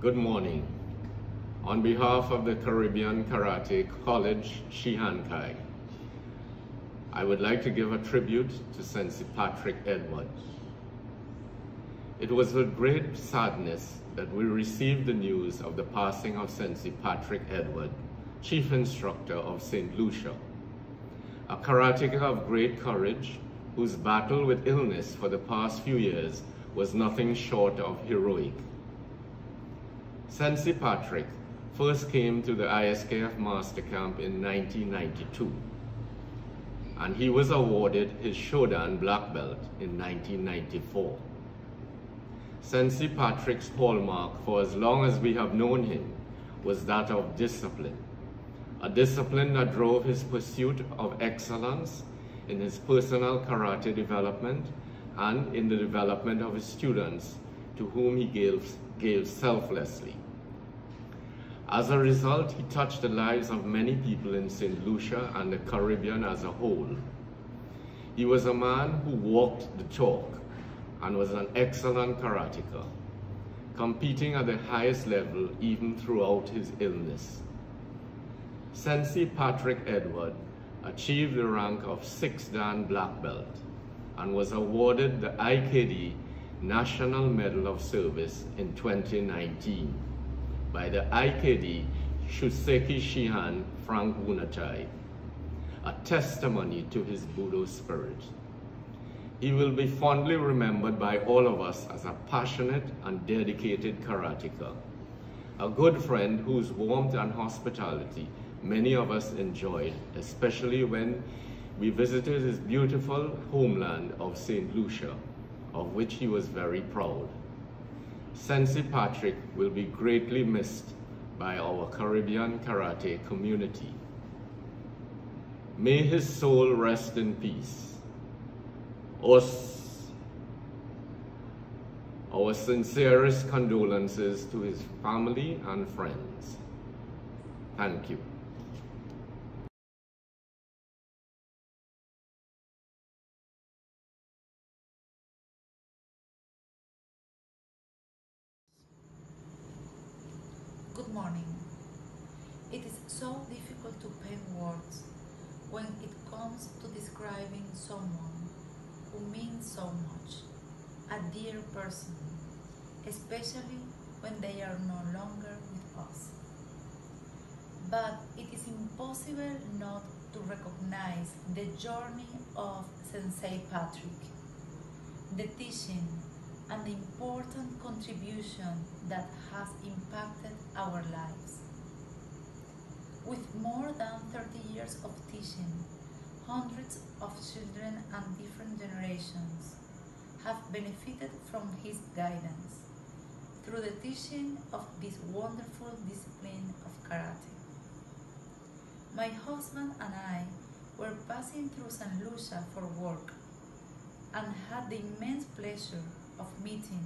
Good morning. On behalf of the Caribbean Karate College Shihankai, I would like to give a tribute to Sensei Patrick Edward. It was with great sadness that we received the news of the passing of Sensei Patrick Edward, Chief Instructor of St. Lucia, a karateka of great courage whose battle with illness for the past few years was nothing short of heroic. Sensei Patrick first came to the ISKF Master Camp in 1992, and he was awarded his Shodan Black Belt in 1994. Sensei Patrick's hallmark for as long as we have known him was that of discipline, a discipline that drove his pursuit of excellence in his personal karate development and in the development of his students to whom he gave, gave selflessly. As a result, he touched the lives of many people in St. Lucia and the Caribbean as a whole. He was a man who walked the talk and was an excellent karateka, competing at the highest level even throughout his illness. Sensei Patrick Edward achieved the rank of 6 Dan Black Belt and was awarded the IKD National Medal of Service in 2019 by the IKD Shuseki Shihan Frank Woon-A-Tai, a testimony to his Budo spirit. He will be fondly remembered by all of us as a passionate and dedicated karateka, a good friend whose warmth and hospitality many of us enjoyed, especially when we visited his beautiful homeland of St. Lucia, of which he was very proud. Sensei Patrick will be greatly missed by our Caribbean karate community. May his soul rest in peace. Us, our sincerest condolences to his family and friends. Thank you. Morning. It is so difficult to pen words when it comes to describing someone who means so much, a dear person, especially when they are no longer with us. But it is impossible not to recognize the journey of Sensei Patrick, the teaching the important contribution that has impacted our lives. With more than 30 years of teaching, hundreds of children and different generations have benefited from his guidance through the teaching of this wonderful discipline of karate. My husband and I were passing through San Lucia for work and had the immense pleasure of meeting,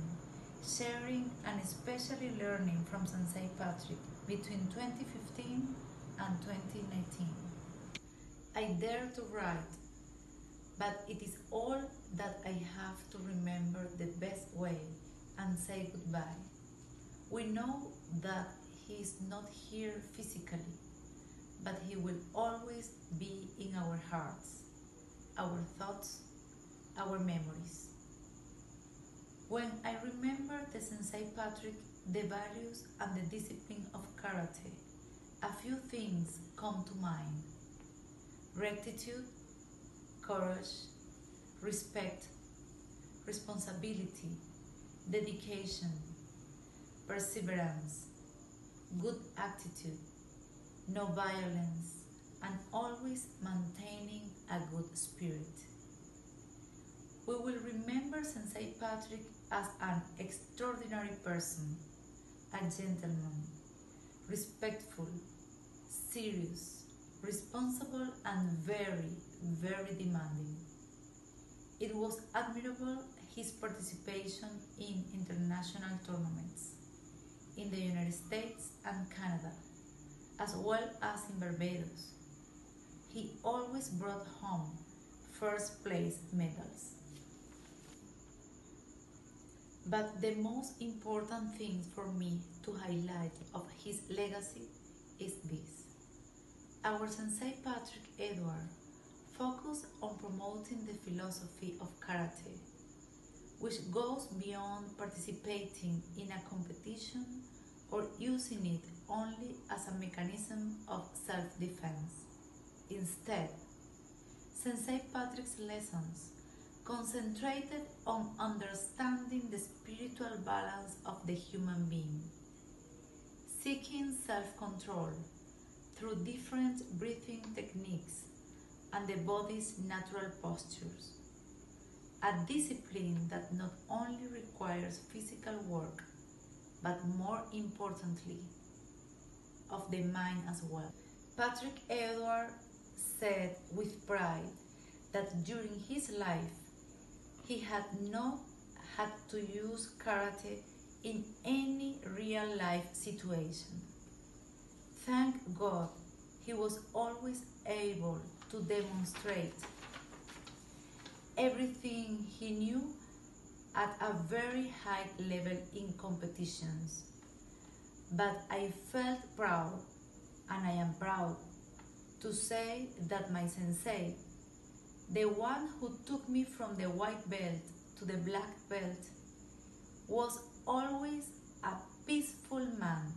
sharing, and especially learning from Sensei Patrick between 2015 and 2019. I dare to write, but it is all that I have to remember the best way and say goodbye. We know that he is not here physically, but he will always be in our hearts, our thoughts, our memories. When I remember the Sensei Patrick, the values and the discipline of karate, a few things come to mind. Rectitude, courage, respect, responsibility, dedication, perseverance, good attitude, no violence, and always maintaining a good spirit. We will remember Sensei Patrick as an extraordinary person, a gentleman, respectful, serious, responsible, and very, very demanding. It was admirable his participation in international tournaments in the United States and Canada, as well as in Barbados. He always brought home first place medals. But the most important thing for me to highlight of his legacy is this. Our sensei Patrick Edward focused on promoting the philosophy of karate, which goes beyond participating in a competition or using it only as a mechanism of self-defense. Instead, Sensei Patrick's lessons concentrated on understanding the spiritual balance of the human being, seeking self-control through different breathing techniques and the body's natural postures. A discipline that not only requires physical work, but more importantly, of the mind as well. Patrick Edward said with pride that during his life he had not had to use karate in any real life situation. Thank God he was always able to demonstrate everything he knew at a very high level in competitions. But I felt proud, and I am proud, to say that my sensei, the one who took me from the white belt to the black belt, was always a peaceful man,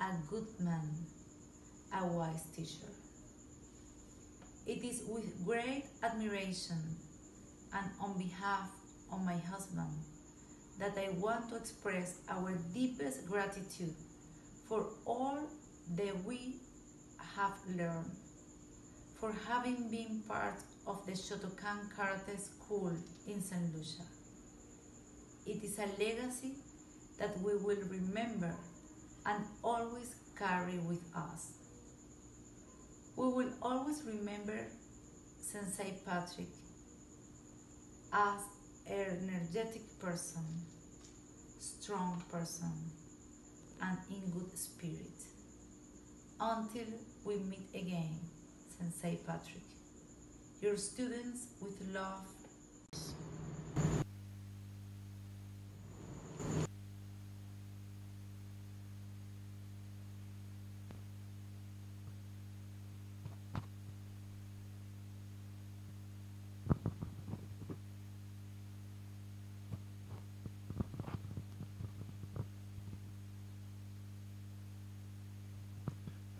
a good man, a wise teacher. It is with great admiration and on behalf of my husband that I want to express our deepest gratitude for all that we have learned, for having been part of the Shotokan Karate School in St. Lucia. It is a legacy that we will remember and always carry with us. We will always remember Sensei Patrick as an energetic person, strong person, and in good spirit. Until we meet again, Sensei Patrick. Your students with love.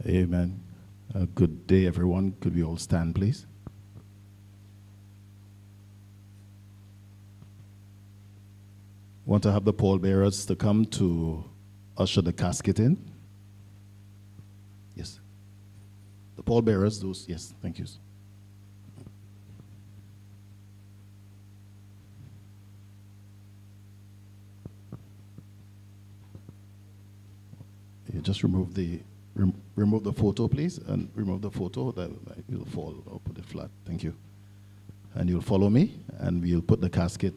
Amen. Uh, good day, everyone. Could we all stand, please? Want to have the pallbearers to come to usher the casket in? Yes. The pallbearers, those, yes, thank you. You just remove the rem remove the photo, please, and remove the photo. That will fall. I'll put it flat. Thank you. And you'll follow me, and we'll put the casket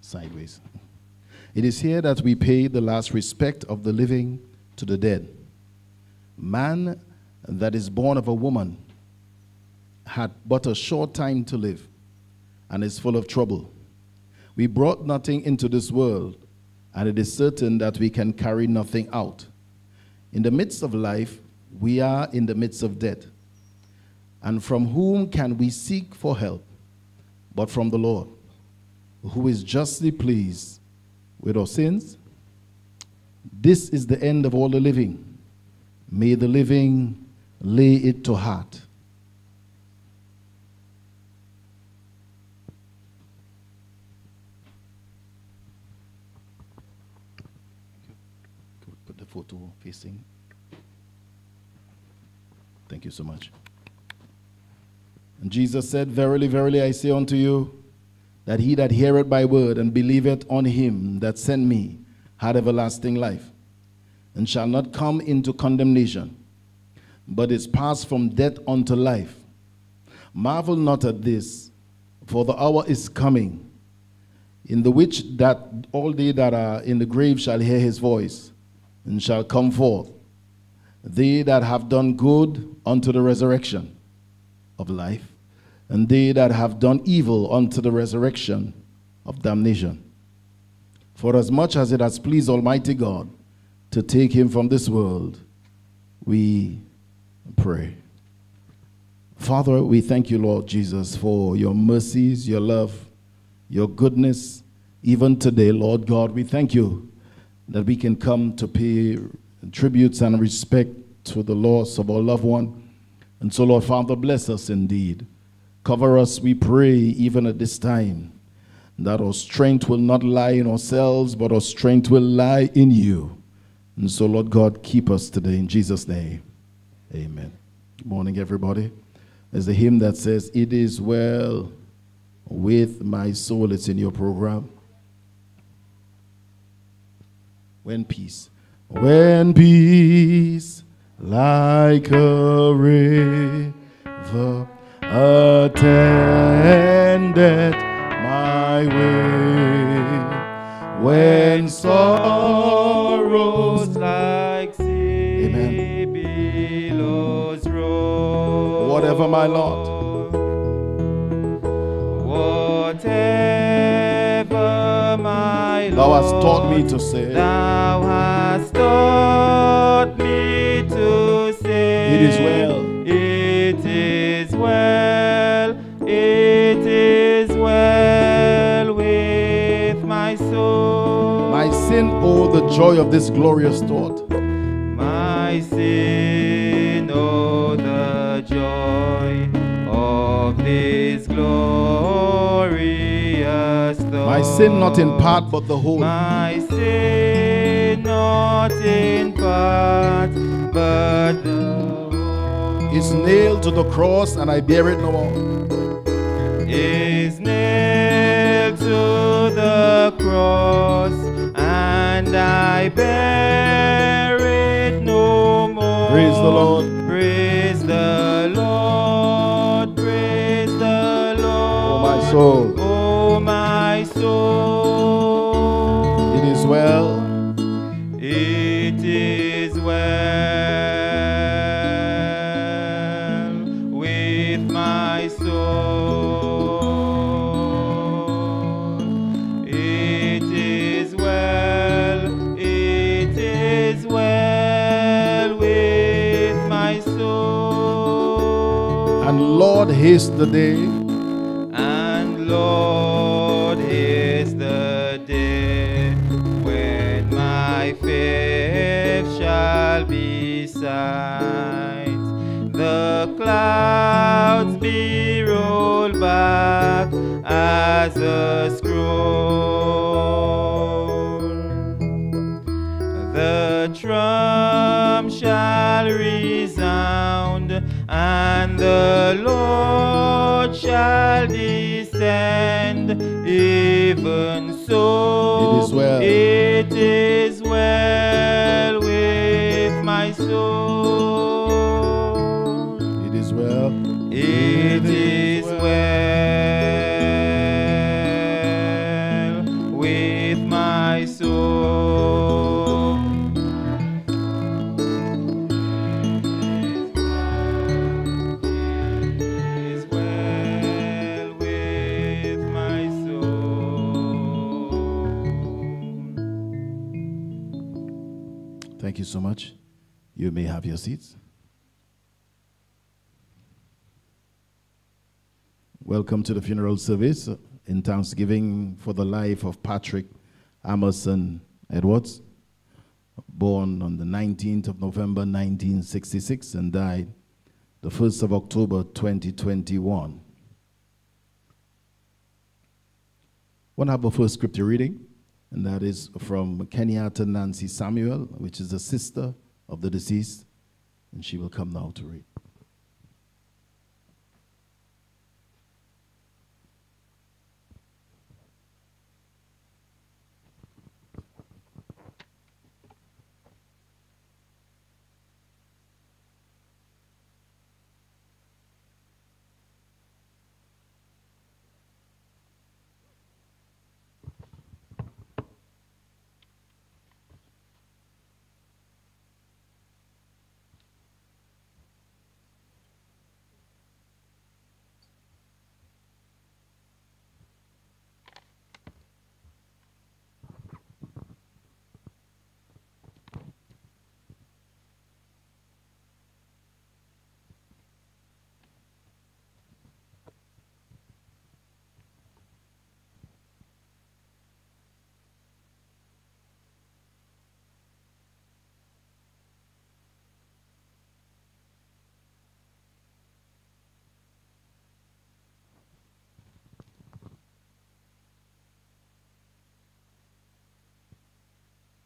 sideways. It is here that we pay the last respect of the living to the dead. Man that is born of a woman had but a short time to live and is full of trouble. We brought nothing into this world, and it is certain that we can carry nothing out. In the midst of life, we are in the midst of death. And from whom can we seek for help but from the Lord, who is justly pleased with our sins? This is the end of all the living. May the living lay it to heart. Put the photo facing. Thank you so much. And Jesus said, Verily, verily, I say unto you, that he that heareth my word and believeth on him that sent me had everlasting life, and shall not come into condemnation, but is passed from death unto life. Marvel not at this, for the hour is coming, in the which that all they that are in the grave shall hear his voice, and shall come forth. They that have done good unto the resurrection of life, and they that have done evil unto the resurrection of damnation. For as much as it has pleased Almighty God to take him from this world, we pray. Father, we thank you, Lord Jesus, for your mercies, your love, your goodness. Even today, Lord God, we thank you that we can come to pay tributes and respect to the loss of our loved one. And so, Lord Father, bless us indeed. Cover us, we pray, even at this time, that our strength will not lie in ourselves, but our strength will lie in you. And so, Lord God, keep us today in Jesus' name. Amen. Good morning, everybody. There's a hymn that says, It is well with my soul. It's in your program. When peace, when peace like a river attended my way, when sorrows like sea Amen. billows roll. whatever my lot, Whatever my Lord. thou hast taught me to say, Thou hast taught me to say, It is well. Well. It is well with my soul. My sin, oh, the joy of this glorious thought. My sin, oh, the joy of this glorious thought. My sin not in part, but the whole. My sin not in part, but the whole is nailed to the cross, and I bear it no more. is nailed to the cross, and I bear Haste the day shall descend. Even so, It is well. You may have your seats. Welcome to the funeral service in Thanksgiving for the life of Patrick Emerson Edwards, born on the 19th of November 1966 and died the 1st of October 2021. Want to have a first scripture reading, and that is from Kenyatta Nancy Samuel, which is a sister of the deceased, and she will come now to read.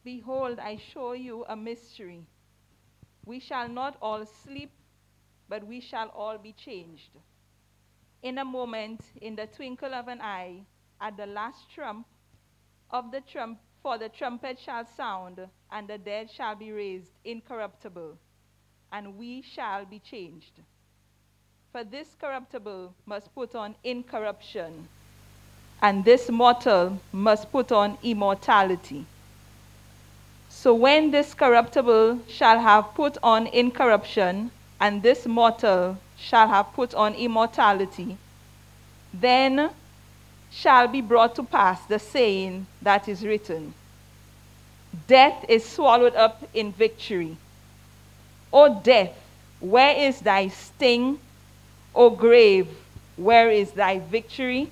Behold, I show you a mystery. We shall not all sleep, but we shall all be changed. In a moment, in the twinkle of an eye, at the last trump of the trump, for the trumpet shall sound, and the dead shall be raised incorruptible, and we shall be changed. For this corruptible must put on incorruption, and this mortal must put on immortality. So when this corruptible shall have put on incorruption, and this mortal shall have put on immortality, then shall be brought to pass the saying that is written Death is swallowed up in victory. O death, where is thy sting? O grave, where is thy victory?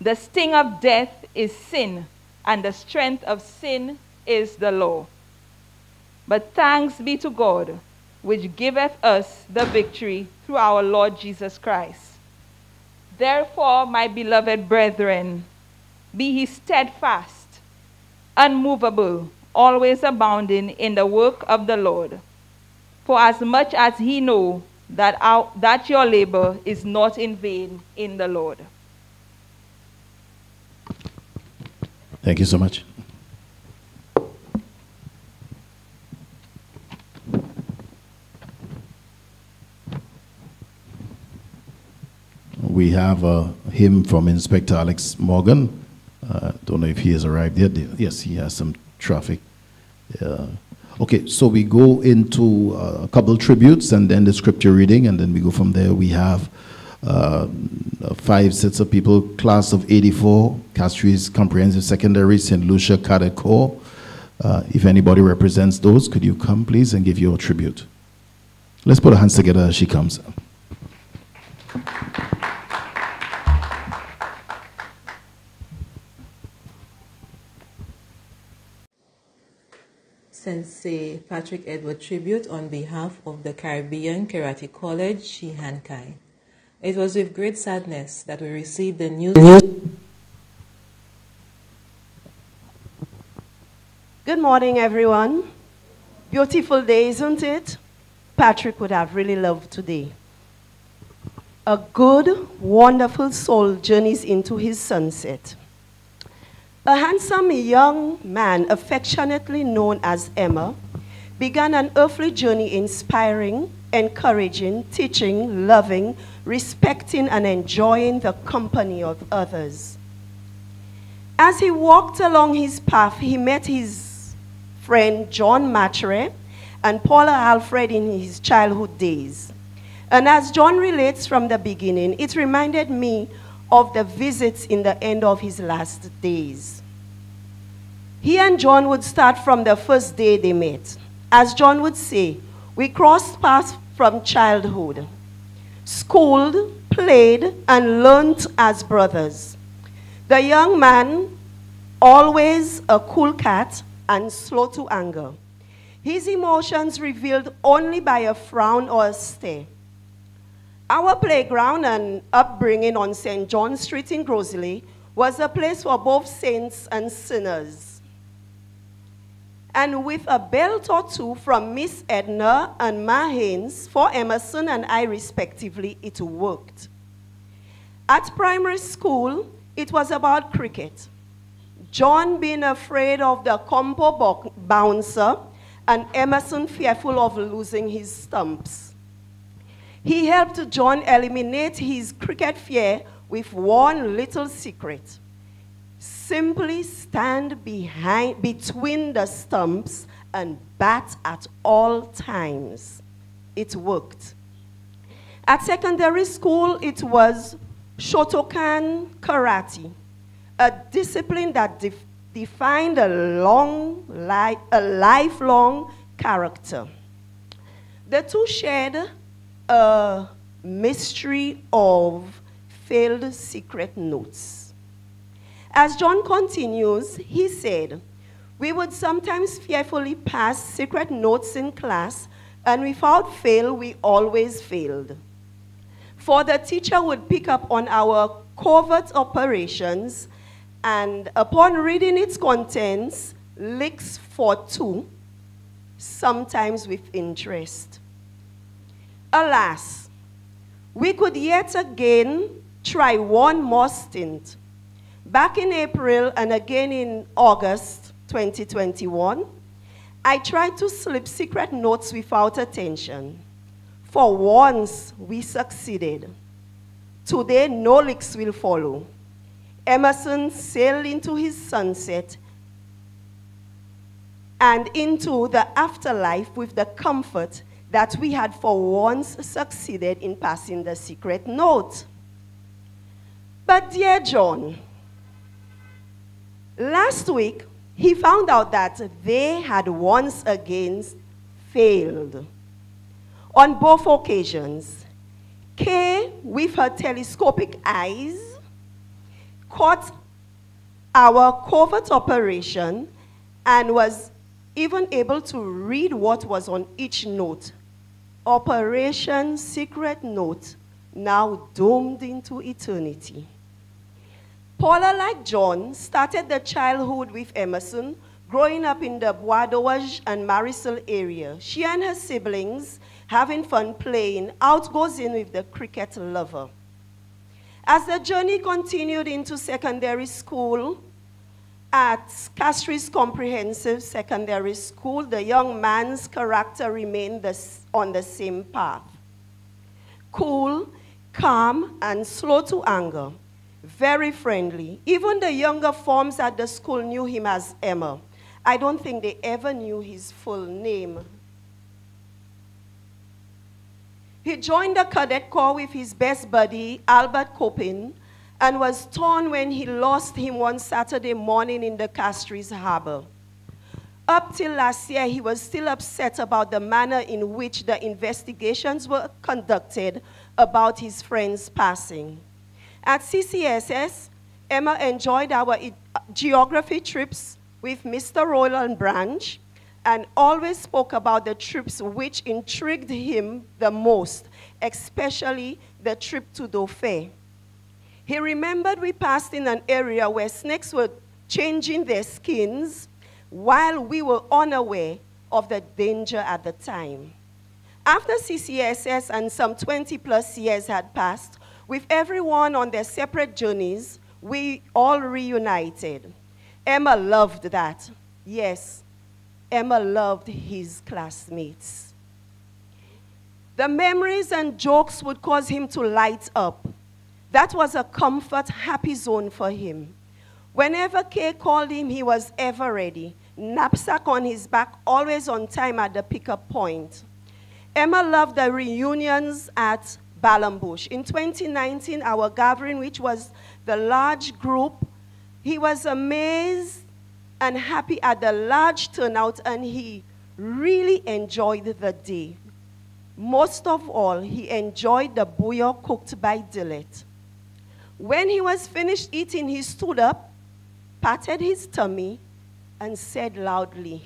The sting of death is sin, and the strength of sin is the law. But thanks be to God, which giveth us the victory through our Lord Jesus Christ. Therefore, my beloved brethren, be ye steadfast, unmovable, always abounding in the work of the Lord. For as much as he know that, our, that your labor is not in vain in the Lord. Thank you so much. We have a hymn from Inspector Alex Morgan. Uh, don't know if he has arrived yet. Yes, he has some traffic. Uh, okay, so we go into uh, a couple tributes and then the scripture reading, and then we go from there. We have uh, five sets of people, class of 84, Castries Comprehensive Secondary, St. Lucia Cadet Corps. Uh, if anybody represents those, could you come, please, and give your tribute? Let's put our hands together as she comes. Sensei Patrick Edward tribute on behalf of the Caribbean Karate College, Shihankai. It was with great sadness that we received the news. Good morning, everyone. Beautiful day, isn't it? Patrick would have really loved today. A good, wonderful soul journeys into his sunset. A handsome young man, affectionately known as Emma, began an earthly journey inspiring, encouraging, teaching, loving, respecting, and enjoying the company of others. As he walked along his path, he met his friend John Matre and Paula Alfred in his childhood days. And as John relates from the beginning, it reminded me of the visits in the end of his last days. He and John would start from the first day they met. As John would say, we crossed paths from childhood, schooled, played, and learned as brothers. The young man, always a cool cat and slow to anger. His emotions revealed only by a frown or a stare. Our playground and upbringing on St. John Street in Grosley was a place for both saints and sinners. And with a belt or two from Miss Edna and Ma Haynes for Emerson and I respectively, it worked. At primary school, it was about cricket. John being afraid of the compo bouncer and Emerson fearful of losing his stumps. He helped John eliminate his cricket fear with one little secret. Simply stand behind, between the stumps and bat at all times. It worked. At secondary school, it was Shotokan Karate, a discipline that def defined a, long li a lifelong character. The two shared a mystery of failed secret notes. As John continues, he said, We would sometimes fearfully pass secret notes in class, and without fail, we always failed. For the teacher would pick up on our covert operations, and upon reading its contents, licks for two, sometimes with interest. Alas, we could yet again try one more stint. Back in April and again in August 2021, I tried to slip secret notes without attention. For once, we succeeded. Today, no leaks will follow. Emerson sailed into his sunset and into the afterlife with the comfort that we had for once succeeded in passing the secret note. But, dear John, last week he found out that they had once again failed. On both occasions, Kay, with her telescopic eyes, caught our covert operation and was even able to read what was on each note. Operation Secret Note, now doomed into eternity. Paula, like John, started their childhood with Emerson, growing up in the Bois d'Auge and Marisule area. She and her siblings, having fun playing, out goes in with the cricket lover. As the journey continued into secondary school, at Castries Comprehensive Secondary School, the young man's character remained the, on the same path. Cool, calm, and slow to anger very friendly. Even the younger forms at the school knew him as Emma. I don't think they ever knew his full name. He joined the cadet corps with his best buddy, Albert Copin, and was torn when he lost him one Saturday morning in the Castries harbor. Up till last year, he was still upset about the manner in which the investigations were conducted about his friend's passing. At CCSS, Emma enjoyed our geography trips with Mr. Roland Branch and always spoke about the trips which intrigued him the most, especially the trip to Dauphin. He remembered we passed in an area where snakes were changing their skins while we were unaware of the danger at the time. After CCSS and some 20 plus years had passed, with everyone on their separate journeys, we all reunited. Emma loved that. Yes, Emma loved his classmates. The memories and jokes would cause him to light up. That was a comfort, happy zone for him. Whenever Kay called him, he was ever ready. Knapsack on his back, always on time at the pickup point. Emma loved the reunions at Balambush. In 2019, our gathering, which was the large group, he was amazed and happy at the large turnout, and he really enjoyed the day. Most of all, he enjoyed the bouillon cooked by Dillet. When he was finished eating, he stood up, patted his tummy, and said loudly,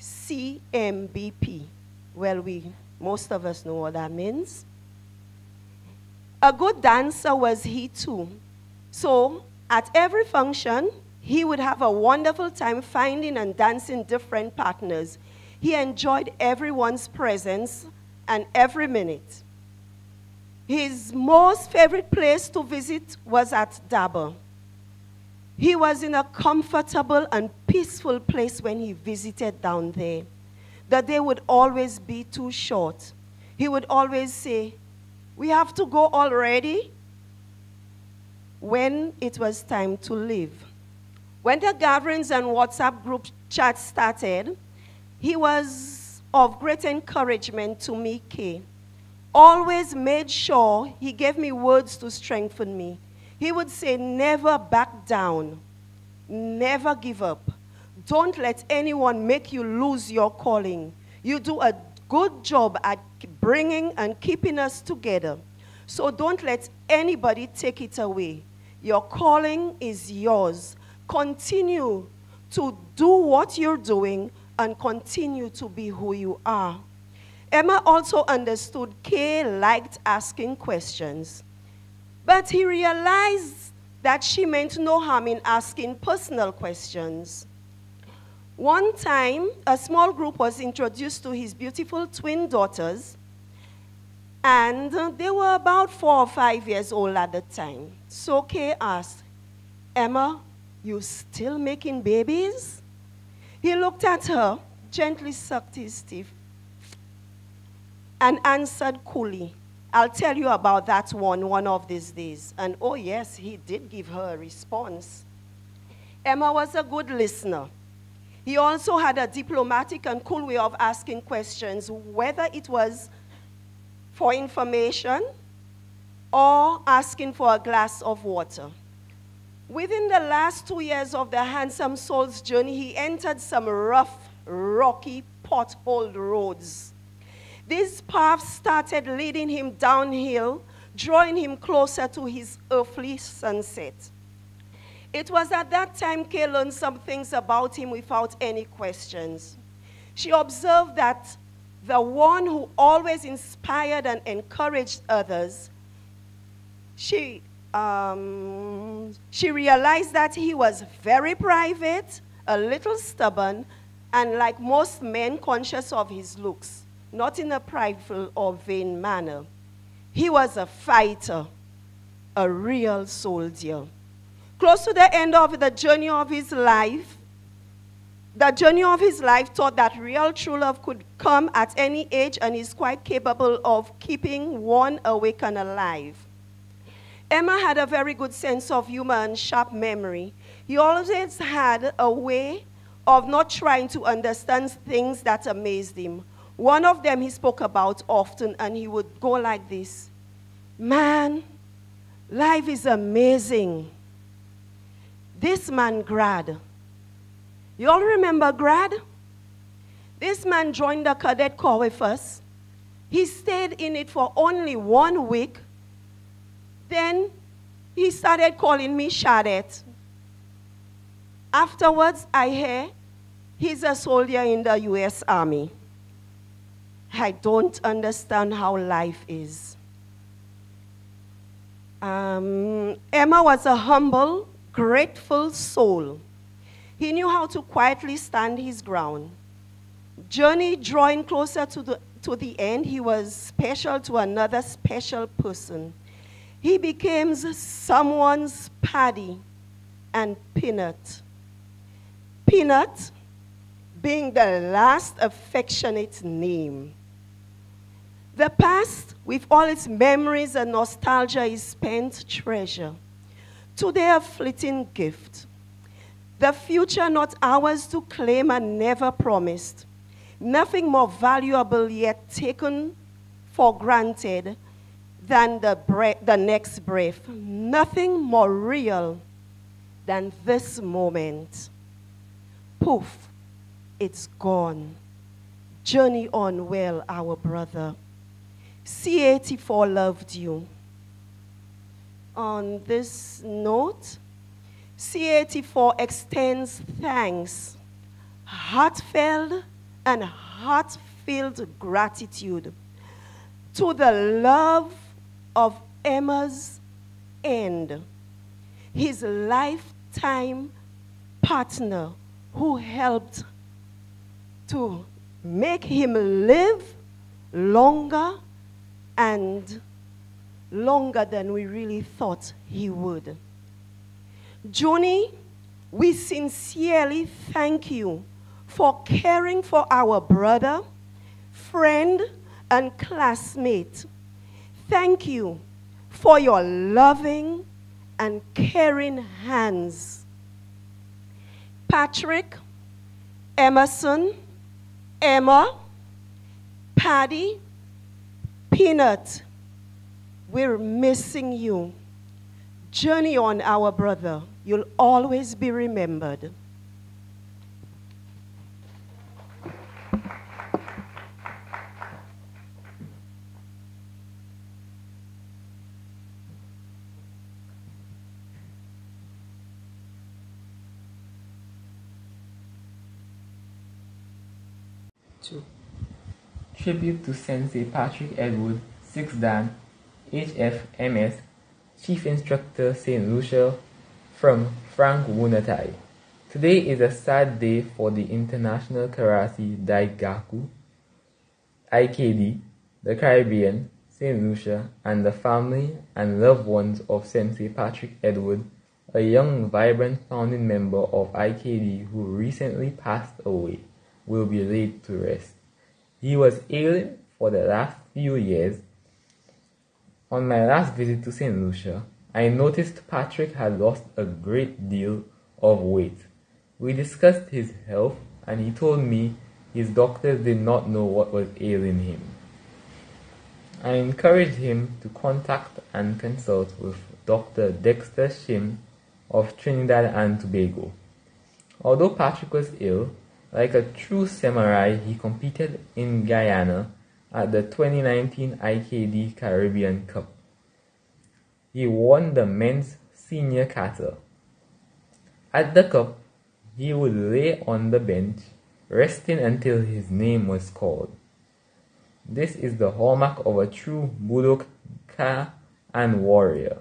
CMBP. Well, we, most of us know what that means. A good dancer was he too. So at every function, he would have a wonderful time finding and dancing different partners. He enjoyed everyone's presence and every minute. His most favorite place to visit was at Daba. He was in a comfortable and peaceful place when he visited down there. The day would always be too short. He would always say, we have to go already when it was time to leave. When the gatherings and WhatsApp group chat started, he was of great encouragement to me, Kay. Always made sure he gave me words to strengthen me. He would say, never back down, never give up. Don't let anyone make you lose your calling. You do a good job at bringing and keeping us together. So don't let anybody take it away. Your calling is yours. Continue to do what you're doing and continue to be who you are. Emma also understood Kay liked asking questions, but he realized that she meant no harm in asking personal questions. One time, a small group was introduced to his beautiful twin daughters, and uh, they were about four or five years old at the time. So Kay asked, Emma, you still making babies? He looked at her, gently sucked his teeth, and answered coolly, I'll tell you about that one one of these days. And oh, yes, he did give her a response. Emma was a good listener. He also had a diplomatic and cool way of asking questions, whether it was for information or asking for a glass of water. Within the last two years of the Handsome Soul's journey, he entered some rough, rocky, potholed roads. These paths started leading him downhill, drawing him closer to his earthly sunset. It was at that time Kay learned some things about him without any questions. She observed that the one who always inspired and encouraged others, she, um, she realized that he was very private, a little stubborn, and like most men, conscious of his looks, not in a prideful or vain manner. He was a fighter, a real soldier close to the end of the journey of his life, the journey of his life taught that real true love could come at any age and is quite capable of keeping one awake and alive. Emma had a very good sense of humor and sharp memory. He always had a way of not trying to understand things that amazed him. One of them he spoke about often, and he would go like this Man, life is amazing. This man, Grad. You all remember Grad? This man joined the cadet corps with us. He stayed in it for only one week. Then he started calling me Shadet. Afterwards, I hear he's a soldier in the U.S. Army. I don't understand how life is. Um, Emma was a humble, grateful soul. He knew how to quietly stand his ground. Journey drawing closer to the, to the end, he was special to another special person. He became someone's paddy and peanut. Peanut being the last affectionate name. The past, with all its memories and nostalgia, is spent treasure. Today, a fleeting gift. The future not ours to claim and never promised. Nothing more valuable yet taken for granted than the, the next breath. Nothing more real than this moment. Poof, it's gone. Journey on well, our brother. C84 loved you on this note, C84 extends thanks, heartfelt and heart-filled gratitude to the love of Emma's end, his lifetime partner who helped to make him live longer and longer than we really thought he would. Johnny, we sincerely thank you for caring for our brother, friend, and classmate. Thank you for your loving and caring hands. Patrick, Amerson, Emma, Paddy, Peanut, we're missing you. Journey on, our brother. You'll always be remembered. Two. Tribute to Sensei Patrick Edward, 6 Dan, HFMS, Chief Instructor St. Lucia, from Frank Woon-A-Tai, Today is a sad day for the International Karate Daigaku, IKD, the Caribbean, St. Lucia, and the family and loved ones of Sensei Patrick Edward, a young, vibrant founding member of IKD who recently passed away, will be laid to rest. He was ailing for the last few years. On my last visit to St. Lucia, I noticed Patrick had lost a great deal of weight. We discussed his health, and he told me his doctors did not know what was ailing him. I encouraged him to contact and consult with Dr. Dexter Shim of Trinidad and Tobago. Although Patrick was ill, like a true samurai, he competed in Guyana at the 2019 IKD Caribbean Cup. He won the men's senior kata. At the cup, he would lay on the bench, resting until his name was called. This is the hallmark of a true Budoka and warrior.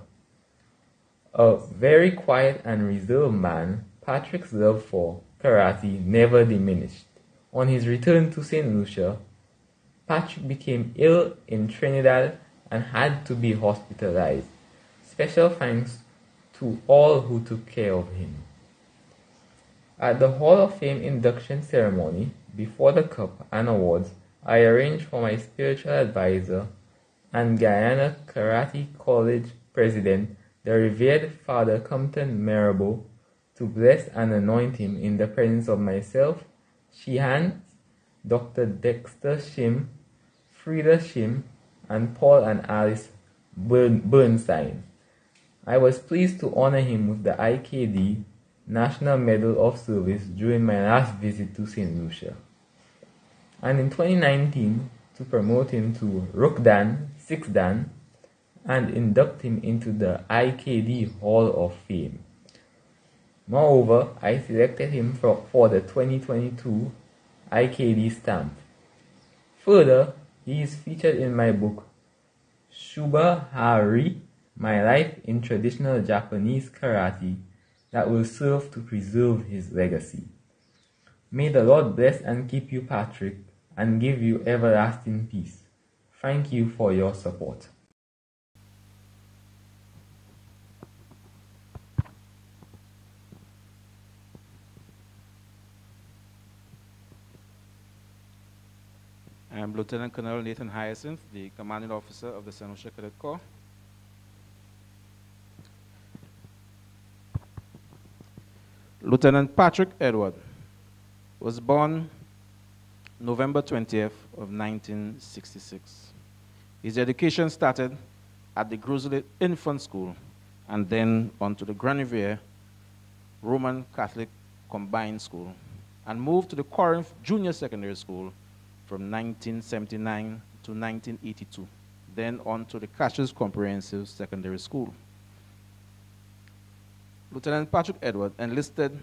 A very quiet and reserved man, Patrick's love for karate never diminished. On his return to St. Lucia, Patrick became ill in Trinidad and had to be hospitalized. Special thanks to all who took care of him. At the Hall of Fame induction ceremony, before the cup and awards, I arranged for my spiritual advisor and Guyana Karate College president, the revered Father Compton Marable, to bless and anoint him in the presence of myself, Shihan, Dr. Dexter Shim, Frida Shim, and Paul and Alice Bernstein. I was pleased to honor him with the IKD National Medal of Service during my last visit to St. Lucia. And in 2019, to promote him to Rokudan, 6 Dan, and induct him into the IKD Hall of Fame. Moreover, I selected him for, for the 2022 IKD stamp. Further, he is featured in my book, Shuba Hari, My Life in Traditional Japanese Karate, that will serve to preserve his legacy. May the Lord bless and keep you, Patrick, and give you everlasting peace. Thank you for your support. I'm Lieutenant Colonel Nathan Hyacinth, the commanding officer of the St. Lucia Cadet Corps. Lieutenant Patrick Edward was born November 20th of 1966. His education started at the Grizzly Infant School and then on to the Grande Riviere Roman Catholic Combined School and moved to the Corinth Junior Secondary School from 1979 to 1982, then on to the Castries Comprehensive Secondary School. Lieutenant Patrick Edward enlisted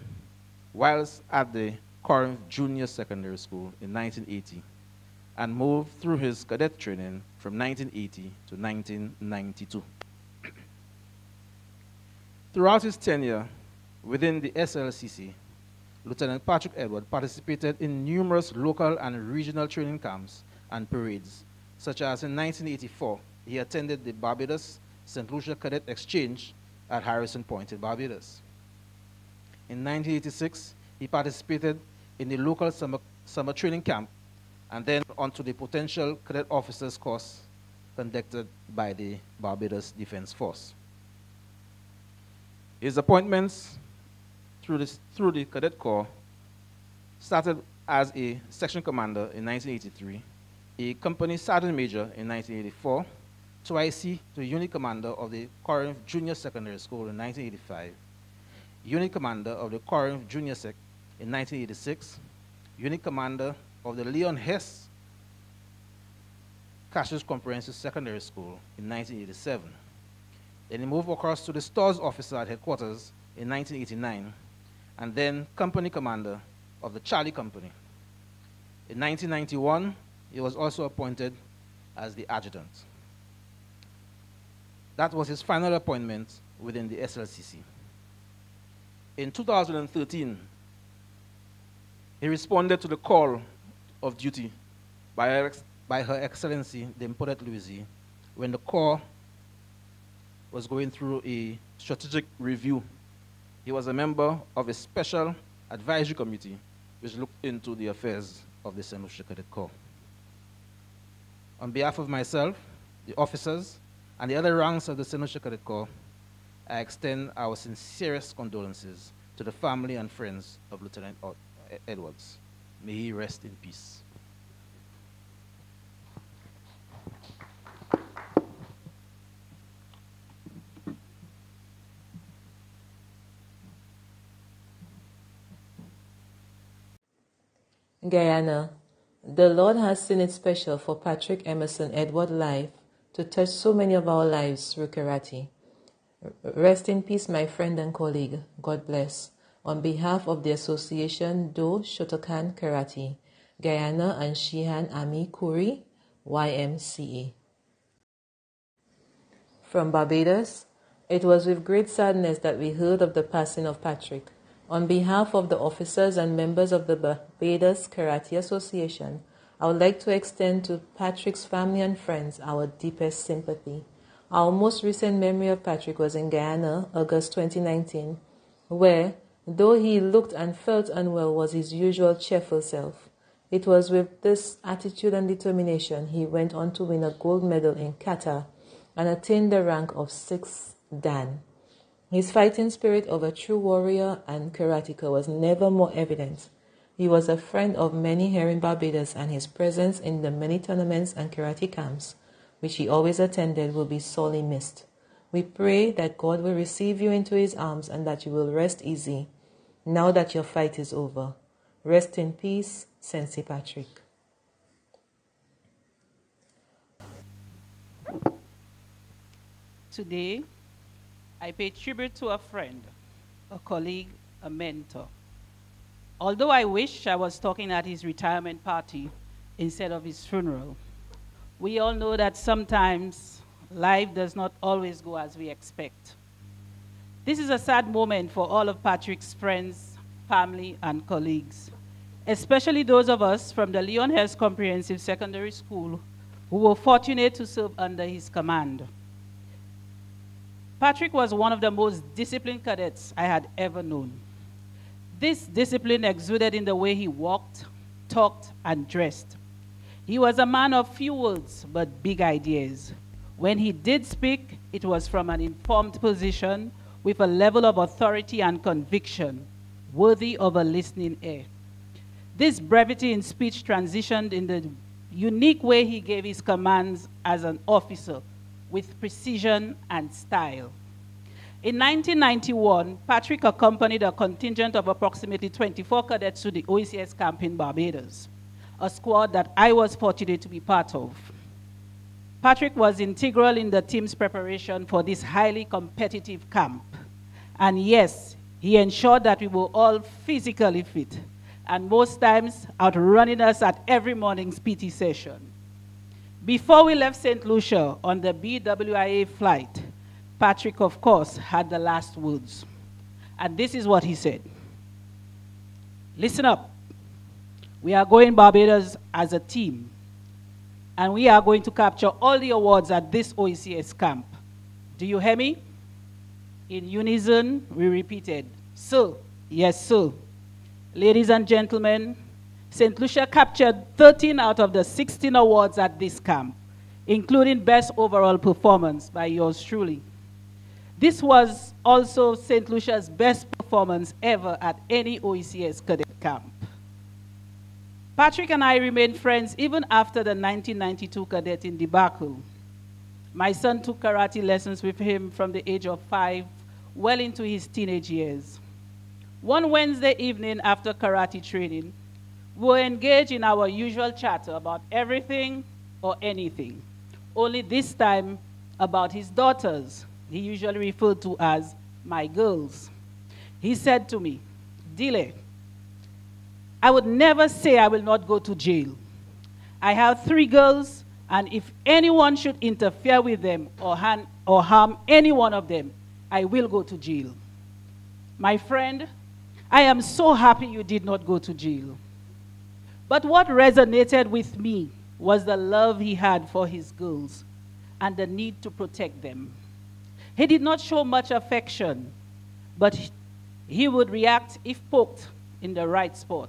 whilst at the Corinth Junior Secondary School in 1980 and moved through his cadet training from 1980 to 1992. Throughout his tenure within the SLCC, Lieutenant Patrick Edward participated in numerous local and regional training camps and parades, such as in 1984, he attended the Barbados St. Lucia Cadet Exchange at Harrison Point in Barbados. In 1986, he participated in the local summer, summer training camp and then onto the potential cadet officers course conducted by the Barbados Defense Force. His appointments through, this, through the Cadet Corps started as a section commander in 1983, a company sergeant major in 1984, twice to unit commander of the Corinth Junior Secondary School in 1985, unit commander of the Corinth Junior Sec in 1986, unit commander of the Leon Hess Castries Comprehensive Secondary School in 1987. Then he moved across to the stores officer at headquarters in 1989 and then company commander of the Charlie Company. In 1991, he was also appointed as the adjutant. That was his final appointment within the SLCC. In 2013, He responded to the call of duty by Her, by Her Excellency the Pearlette Louisy when the Corps was going through a strategic review. He was a member of a special advisory committee which looked into the affairs of the Cadet Corps. On behalf of myself, the officers, and the other ranks of the Corps, I extend our sincerest condolences to the family and friends of Lieutenant Edwards. May he rest in peace. Guyana, the Lord has seen it special for Patrick Amerson Edward life to touch so many of our lives karate. Rest in peace, my friend and colleague. God bless. On behalf of the Association Do Shotokan Karate, Guyana and Shihan Ami Kuri, YMCA. From Barbados, it was with great sadness that we heard of the passing of Patrick. On behalf of the officers and members of the Barbados Karate Association, I would like to extend to Patrick's family and friends our deepest sympathy. Our most recent memory of Patrick was in Guyana, August 2019, where, though he looked and felt unwell, was his usual cheerful self. It was with this attitude and determination he went on to win a gold medal in kata and attained the rank of sixth Dan. His fighting spirit of a true warrior and karateka was never more evident. He was a friend of many here in Barbados, and his presence in the many tournaments and karate camps, which he always attended, will be sorely missed. We pray that God will receive you into his arms and that you will rest easy now that your fight is over. Rest in peace, Sensei Patrick. Today, I pay tribute to a friend, a colleague, a mentor. Although I wish I was talking at his retirement party instead of his funeral, we all know that sometimes life does not always go as we expect. This is a sad moment for all of Patrick's friends, family, and colleagues, especially those of us from the Leon Hess Comprehensive Secondary School who were fortunate to serve under his command. Patrick was one of the most disciplined cadets I had ever known. This discipline exuded in the way he walked, talked, and dressed. He was a man of few words but big ideas. When he did speak, it was from an informed position with a level of authority and conviction worthy of a listening ear. This brevity in speech transitioned in the unique way he gave his commands as an officer with precision and style. In 1991, Patrick accompanied a contingent of approximately 24 cadets to the OECS camp in Barbados, a squad that I was fortunate to be part of. Patrick was integral in the team's preparation for this highly competitive camp. And yes, he ensured that we were all physically fit, and most times outrunning us at every morning's PT session. Before we left St. Lucia on the BWIA flight, Patrick, of course, had the last words. And this is what he said Listen up. We are going Barbados as a team, and we are going to capture all the awards at this OECS camp. Do you hear me? In unison, we repeated, Sir, yes, sir. Ladies and gentlemen, St. Lucia captured 13 out of the 16 awards at this camp, including Best Overall Performance by yours truly. This was also St. Lucia's best performance ever at any OECS cadet camp. Patrick and I remained friends even after the 1992 cadet in debacle. My son took karate lessons with him from the age of five, well into his teenage years. One Wednesday evening after karate training, we were engaged in our usual chatter about everything or anything, only this time about his daughters, he usually referred to as my girls. He said to me, Dile, I would never say I will not go to jail. I have three girls, and if anyone should interfere with them or, han- or harm any one of them, I will go to jail. My friend, I am so happy you did not go to jail. But what resonated with me was the love he had for his girls and the need to protect them. He did not show much affection, but he would react if poked in the right spot.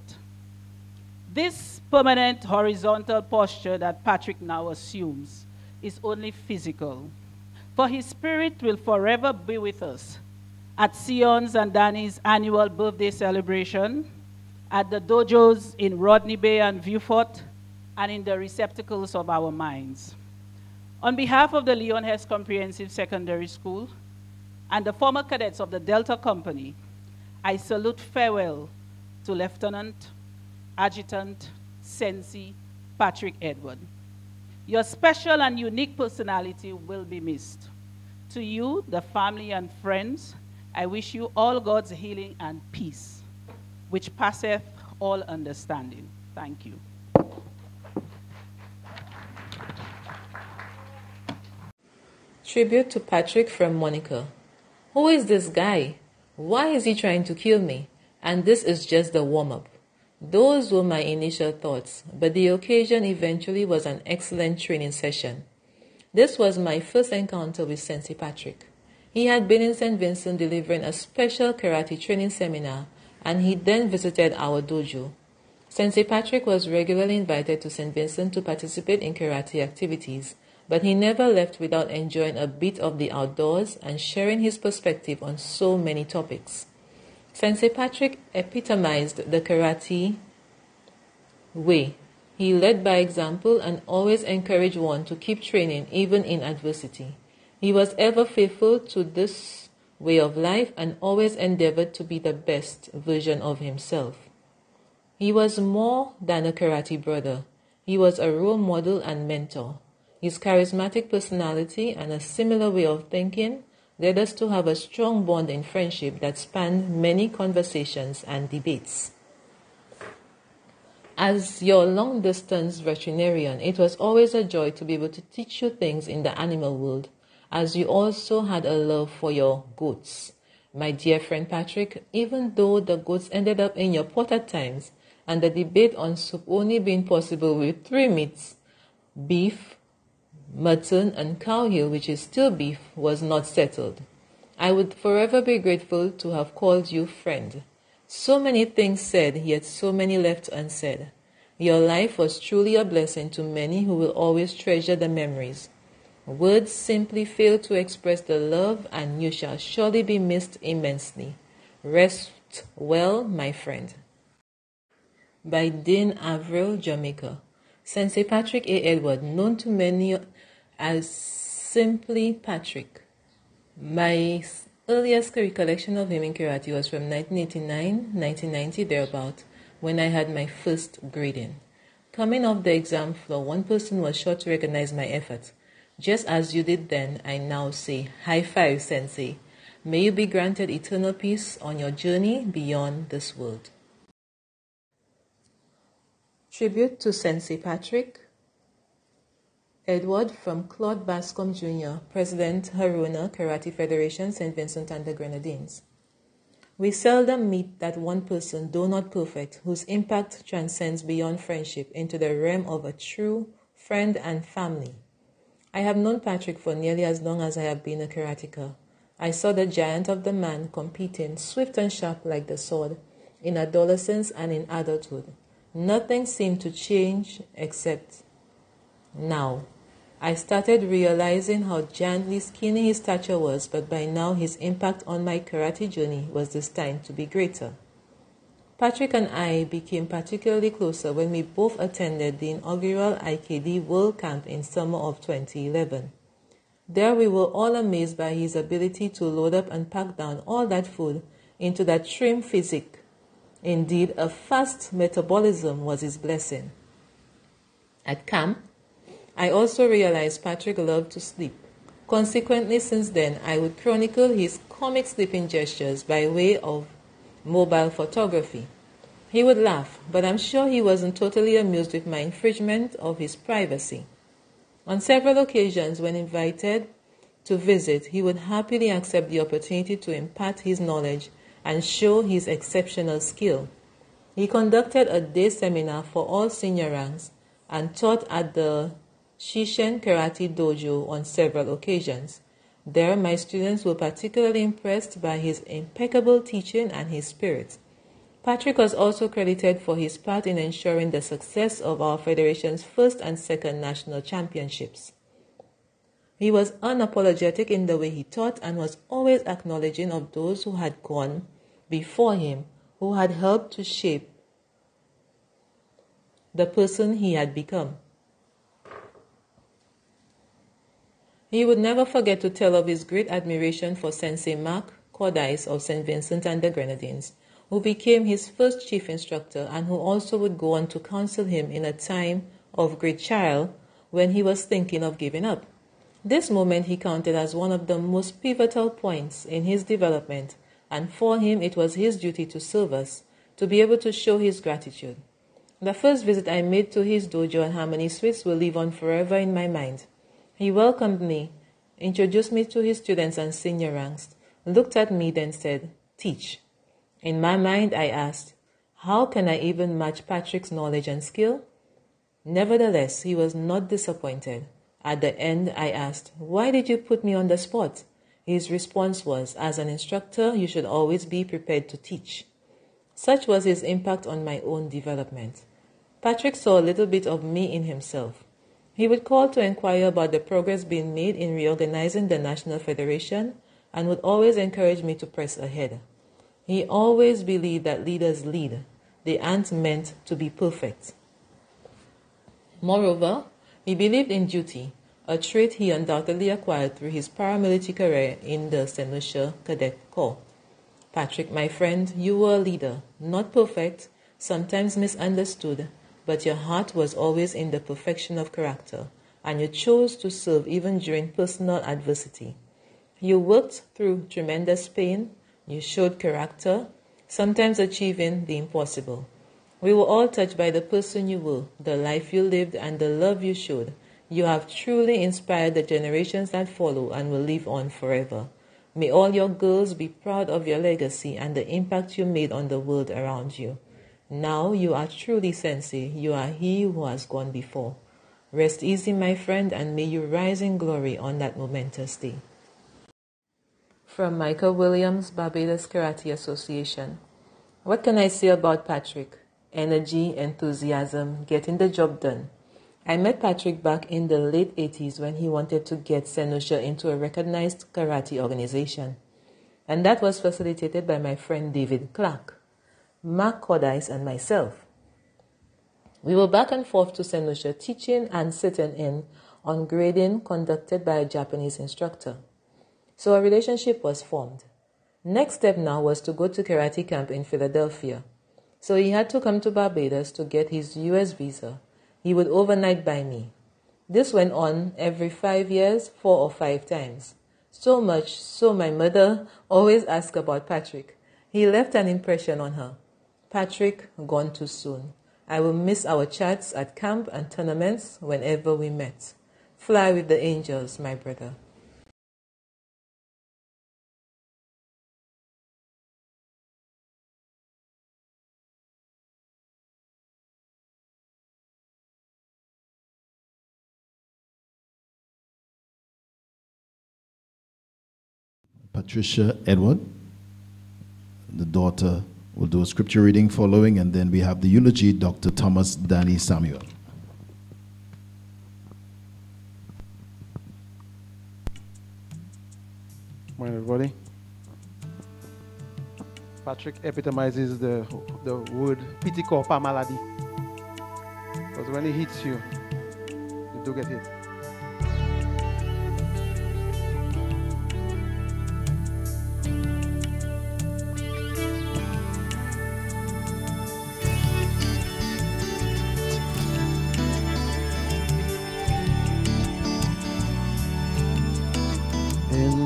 This permanent horizontal posture that Patrick now assumes is only physical, for his spirit will forever be with us at Sion's and Danny's annual birthday celebration, at the dojos in Rodney Bay and Vieux-Fort, and in the receptacles of our minds. On behalf of the Leon Hess Comprehensive Secondary School and the former cadets of the Delta Company, I salute farewell to Lieutenant, Adjutant, Sensei, Patrick Edward. Your special and unique personality will be missed. To you, the family and friends, I wish you all God's healing and peace, which passeth all understanding. Thank you. Tribute to Patrick from Monica. Who is this guy? Why is he trying to kill me? And this is just the warm up. Those were my initial thoughts, but the occasion eventually was an excellent training session. This was my first encounter with Sensei Patrick. He had been in St. Vincent delivering a special karate training seminar, and he then visited our dojo. Sensei Patrick was regularly invited to St. Vincent to participate in karate activities, but he never left without enjoying a bit of the outdoors and sharing his perspective on so many topics. Sensei Patrick epitomized the karate way. He led by example and always encouraged one to keep training even in adversity. He was ever faithful to this way of life and always endeavored to be the best version of himself. He was more than a karate brother. He was a role model and mentor. His charismatic personality and a similar way of thinking led us to have a strong bond in friendship that spanned many conversations and debates. As your long distance veterinarian, it was always a joy to be able to teach you things in the animal world, as you also had a love for your goats. My dear friend Patrick, even though the goats ended up in your pot at times, and the debate on soup only being possible with three meats beef, mutton and cow heel, which is still beef, was not settled. I would forever be grateful to have called you friend. So many things said, yet so many left unsaid. Your life was truly a blessing to many who will always treasure the memories. Words simply fail to express the love, and you shall surely be missed immensely. Rest well, my friend. By Dean Avril, Jamaica. Sensei Patrick A. Edward, known to many as simply Patrick. My earliest recollection of him in karate was from 1989, 1990, thereabout, when I had my first grading. Coming off the exam floor, one person was sure to recognize my effort. Just as you did then, I now say, High five, Sensei. May you be granted eternal peace on your journey beyond this world. Tribute to Sensei Patrick, Edward from Claude Bascom Jr., President Haruna Karate Federation, St. Vincent and the Grenadines. We seldom meet that one person, though not perfect, whose impact transcends beyond friendship into the realm of a true friend and family. I have known Patrick for nearly as long as I have been a karateka. I saw the giant of the man competing, swift and sharp like the sword, in adolescence and in adulthood. Nothing seemed to change except now. I started realizing how gently skinny his stature was, but by now his impact on my karate journey was destined to be greater. Patrick and I became particularly closer when we both attended the inaugural IKD World Camp in summer of 2011. There we were all amazed by his ability to load up and pack down all that food into that trim physique. Indeed, a fast metabolism was his blessing. At camp, I also realized Patrick loved to sleep. Consequently, since then, I would chronicle his comic sleeping gestures by way of mobile photography. He would laugh, but I'm sure he wasn't totally amused with my infringement of his privacy. On several occasions, when invited to visit, he would happily accept the opportunity to impart his knowledge and show his exceptional skill. He conducted a day seminar for all senior ranks and taught at the Shishin Karate Dojo on several occasions. There, my students were particularly impressed by his impeccable teaching and his spirit. Patrick was also credited for his part in ensuring the success of our Federation's first and second national championships. He was unapologetic in the way he taught and was always acknowledging of those who had gone before him, who had helped to shape the person he had become. He would never forget to tell of his great admiration for Sensei Mark Cordice of St. Vincent and the Grenadines, who became his first chief instructor and who also would go on to counsel him in a time of great trial when he was thinking of giving up. This moment he counted as one of the most pivotal points in his development, and for him it was his duty to serve us, to be able to show his gratitude. The first visit I made to his dojo in Harmony Suites will live on forever in my mind. He welcomed me, introduced me to his students and senior ranks, looked at me, then said, Teach. In my mind, I asked, How can I even match Patrick's knowledge and skill? Nevertheless, he was not disappointed. At the end, I asked, Why did you put me on the spot? His response was, As an instructor, you should always be prepared to teach. Such was his impact on my own development. Patrick saw a little bit of me in himself. He would call to inquire about the progress being made in reorganizing the National Federation and would always encourage me to press ahead. He always believed that leaders lead. They aren't meant to be perfect. Moreover, he believed in duty, a trait he undoubtedly acquired through his paramilitary career in the St. Lucia Cadet Corps. Patrick, my friend, you were a leader, not perfect, sometimes misunderstood, but your heart was always in the perfection of character, and you chose to serve even during personal adversity. You worked through tremendous pain, you showed character, sometimes achieving the impossible. We were all touched by the person you were, the life you lived, and the love you showed. You have truly inspired the generations that follow and will live on forever. May all your girls be proud of your legacy and the impact you made on the world around you. Now you are truly sensei. You are he who has gone before. Rest easy, my friend, and may you rise in glory on that momentous day. From Michael Williams, Barbados Karate Association. What can I say about Patrick? Energy, enthusiasm, getting the job done. I met Patrick back in the late 80s when he wanted to get Senosha into a recognized karate organization. And that was facilitated by my friend David Clark. Mark Cordice, and myself. We were back and forth to. Lucia teaching and sitting in on grading conducted by a Japanese instructor. So a relationship was formed. Next step now was to go to karate camp in Philadelphia. So he had to come to Barbados to get his US visa. He would overnight by me. This went on every five years, four or five times. So much so my mother always asked about Patrick. He left an impression on her. Patrick, gone too soon. I will miss our chats at camp and tournaments whenever we met. Fly with the angels, my brother. Patricia Edward, the daughter We'll do a scripture reading following, and then we have the eulogy, Dr. Thomas Danny Samuel. Morning, everybody. Patrick epitomizes the, the word pitiko malady. Because when it hits you, you do get hit.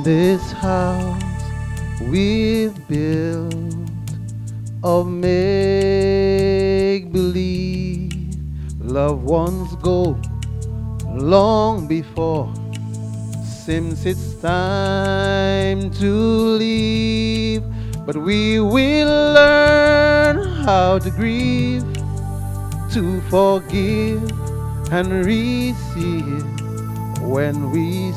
This house we've built of make believe loved ones go long before seems it's time to leave. But we will learn how to grieve, to forgive and receive when we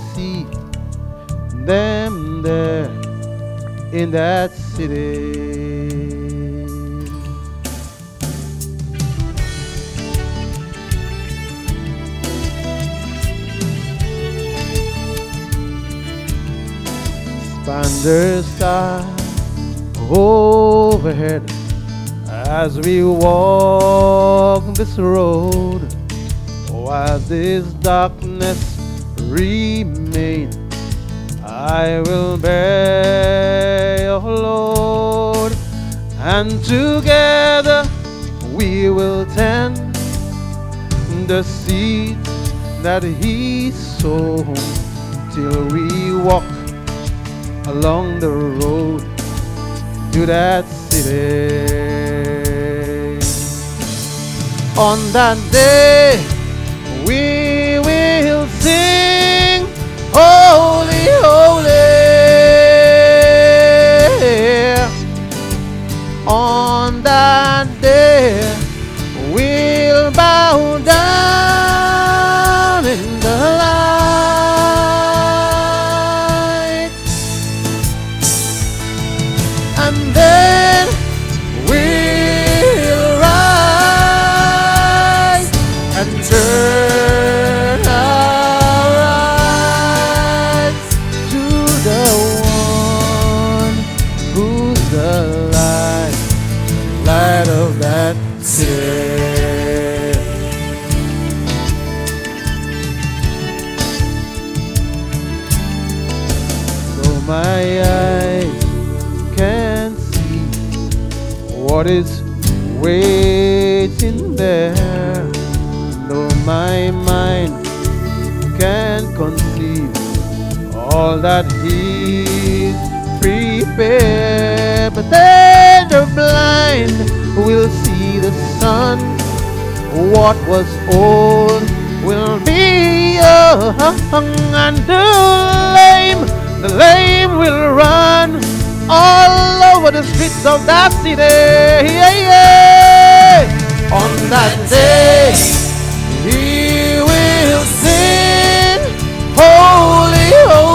them there in that city. Thunder star overhead as we walk this road while this darkness remain I will bear your Lord, and together we will tend the seed that he sown till we walk along the road to that city. On that day, we will sing, Holy, Holy. On that day, What was old will be young, and the lame, the lame will run all over the streets of that city. Yeah, yeah. On that day, he will sing, Holy, Holy.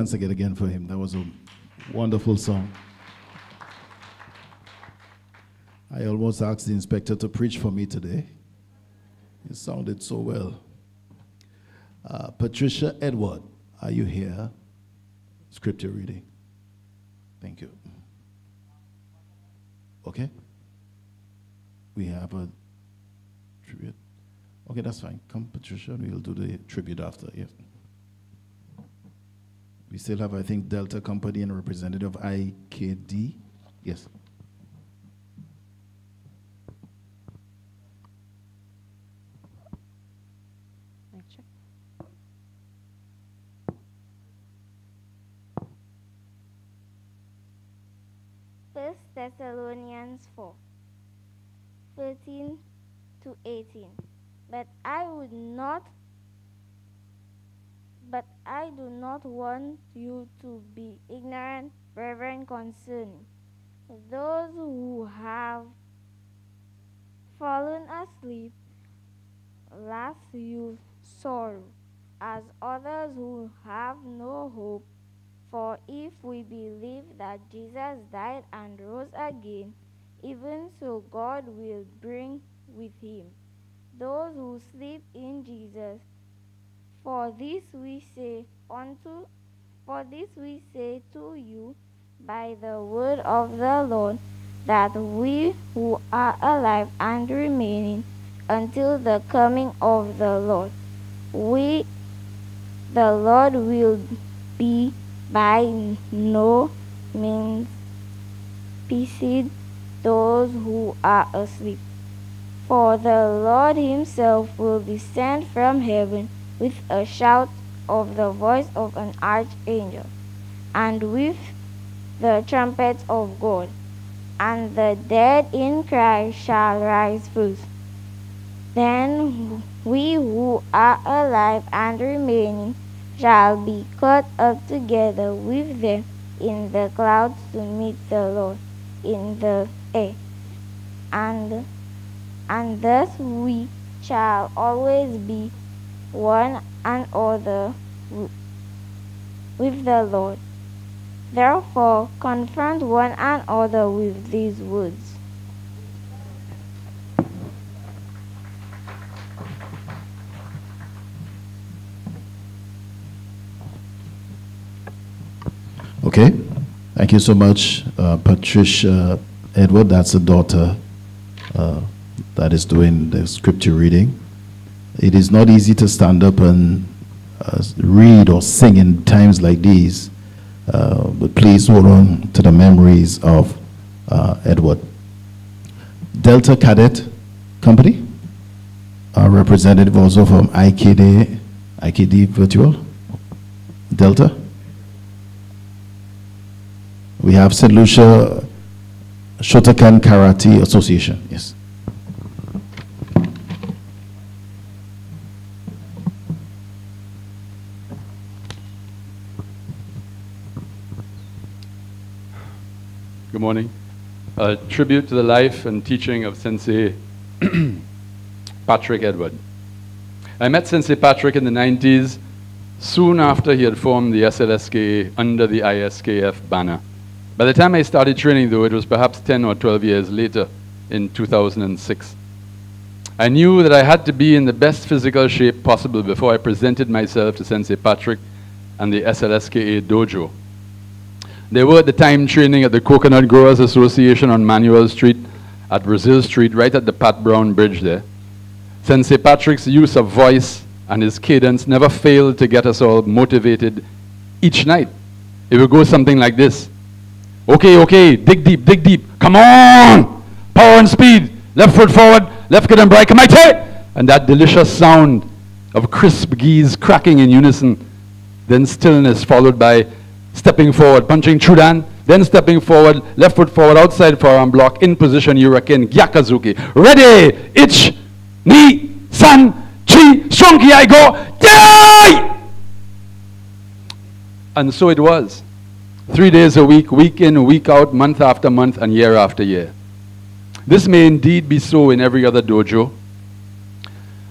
Hands together again for him. That was a wonderful song. I almost asked the inspector to preach for me today. It sounded so well. Uh, Patricia Edward, are you here? Scripture reading. Thank you. Okay. We have a tribute. Okay, that's fine. Come, Patricia, we'll do the tribute after. Yes. We still have, I think, Delta Company and representative IKD. Yes. First Thessalonians 4, 13 to 18. But I would not but I do not want you to be ignorant, brethren, concerning those who have fallen asleep, lest you sorrow, as others who have no hope. For if we believe that Jesus died and rose again, even so God will bring with him those who sleep in Jesus. For this we say unto for this we say to you by the word of the Lord that we who are alive and remaining until the coming of the Lord we the Lord will be by no means precede those who are asleep. For the Lord himself will descend from heaven with a shout of the voice of an archangel, and with the trumpet of God, and the dead in Christ shall rise first. Then we who are alive and remaining shall be caught up together with them in the clouds to meet the Lord in the air. And, and thus we shall always be one and other with the Lord. Therefore, confront one another with these words. Okay. Thank you so much, uh, Patricia Edward. That's the daughter uh, that is doing the scripture reading. It is not easy to stand up and uh, read or sing in times like these, uh, but please hold on to the memories of uh, Edward. Delta Cadet Company, a representative also from IKD, IKD Virtual, Delta. We have St. Lucia Shotokan Karate Association. Yes. Good morning. A tribute to the life and teaching of Sensei Patrick Edward. I met Sensei Patrick in the 90s, soon after he had formed the SLSK under the ISKF banner. By the time I started training, though, it was perhaps 10 or 12 years later in 2006. I knew that I had to be in the best physical shape possible before I presented myself to Sensei Patrick and the SLSKA dojo. They were at the time training at the Coconut Growers Association on Manoel Street at Brazil Street, right at the Pat Brown Bridge there. Sensei Patrick's use of voice and his cadence never failed to get us all motivated each night. It would go something like this. Okay, okay, dig deep, dig deep. Come on! Power and speed. Left foot forward, left good and bright. Come on, And that delicious sound of crisp gis cracking in unison. Then stillness followed by stepping forward, punching chudan, then stepping forward, left foot forward, outside forearm block, in position, Uraken, Gyakuzuki. Ready, itch, Ni, san, chi, strong I go, yay! And so it was. Three days a week, week in, week out, month after month, and year after year. This may indeed be so in every other dojo,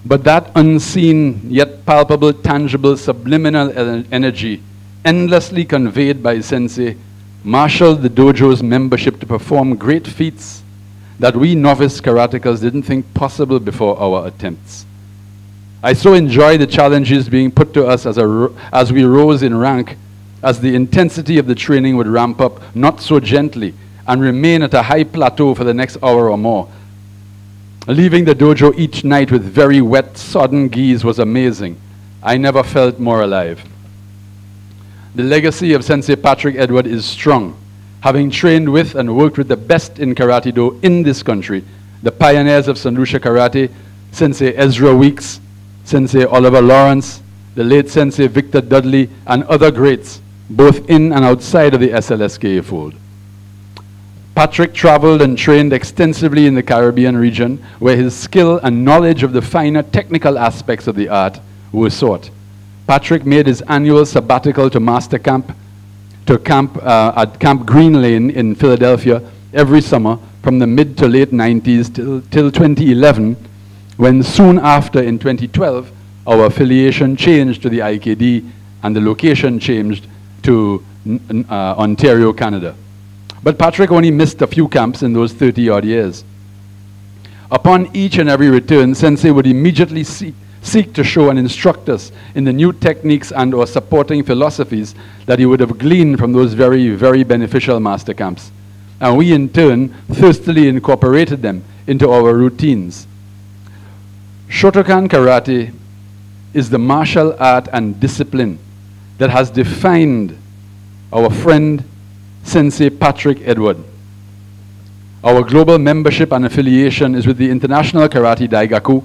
but that unseen yet palpable, tangible, subliminal energy endlessly conveyed by Sensei, marshaled the dojo's membership to perform great feats that we novice karatekas didn't think possible before our attempts. I so enjoy the challenges being put to us as, a, as we rose in rank, as the intensity of the training would ramp up not so gently and remain at a high plateau for the next hour or more. Leaving the dojo each night with very wet, sodden gis was amazing. I never felt more alive. The legacy of Sensei Patrick Edward is strong. Having trained with and worked with the best in karate do in this country, the pioneers of St. Lucia Karate, Sensei Ezra Weeks, Sensei Oliver Lawrence, the late Sensei Victor Dudley, and other greats, both in and outside of the SLSKA fold. Patrick traveled and trained extensively in the Caribbean region, where his skill and knowledge of the finer technical aspects of the art were sought. Patrick made his annual sabbatical to Master Camp, to camp uh, at Camp Green Lane in Philadelphia every summer from the mid to late 90s till, till 2011, when soon after in 2012, our affiliation changed to the IKD and the location changed to uh, Ontario, Canada. But Patrick only missed a few camps in those 30 odd years. Upon each and every return, Sensei would immediately seek, seek to show and instruct us in the new techniques and or supporting philosophies that he would have gleaned from those very, very beneficial master camps. And we in turn thirstily incorporated them into our routines. Shotokan Karate is the martial art and discipline that has defined our friend Sensei Patrick Edward. Our global membership and affiliation is with the International Karate Daigaku,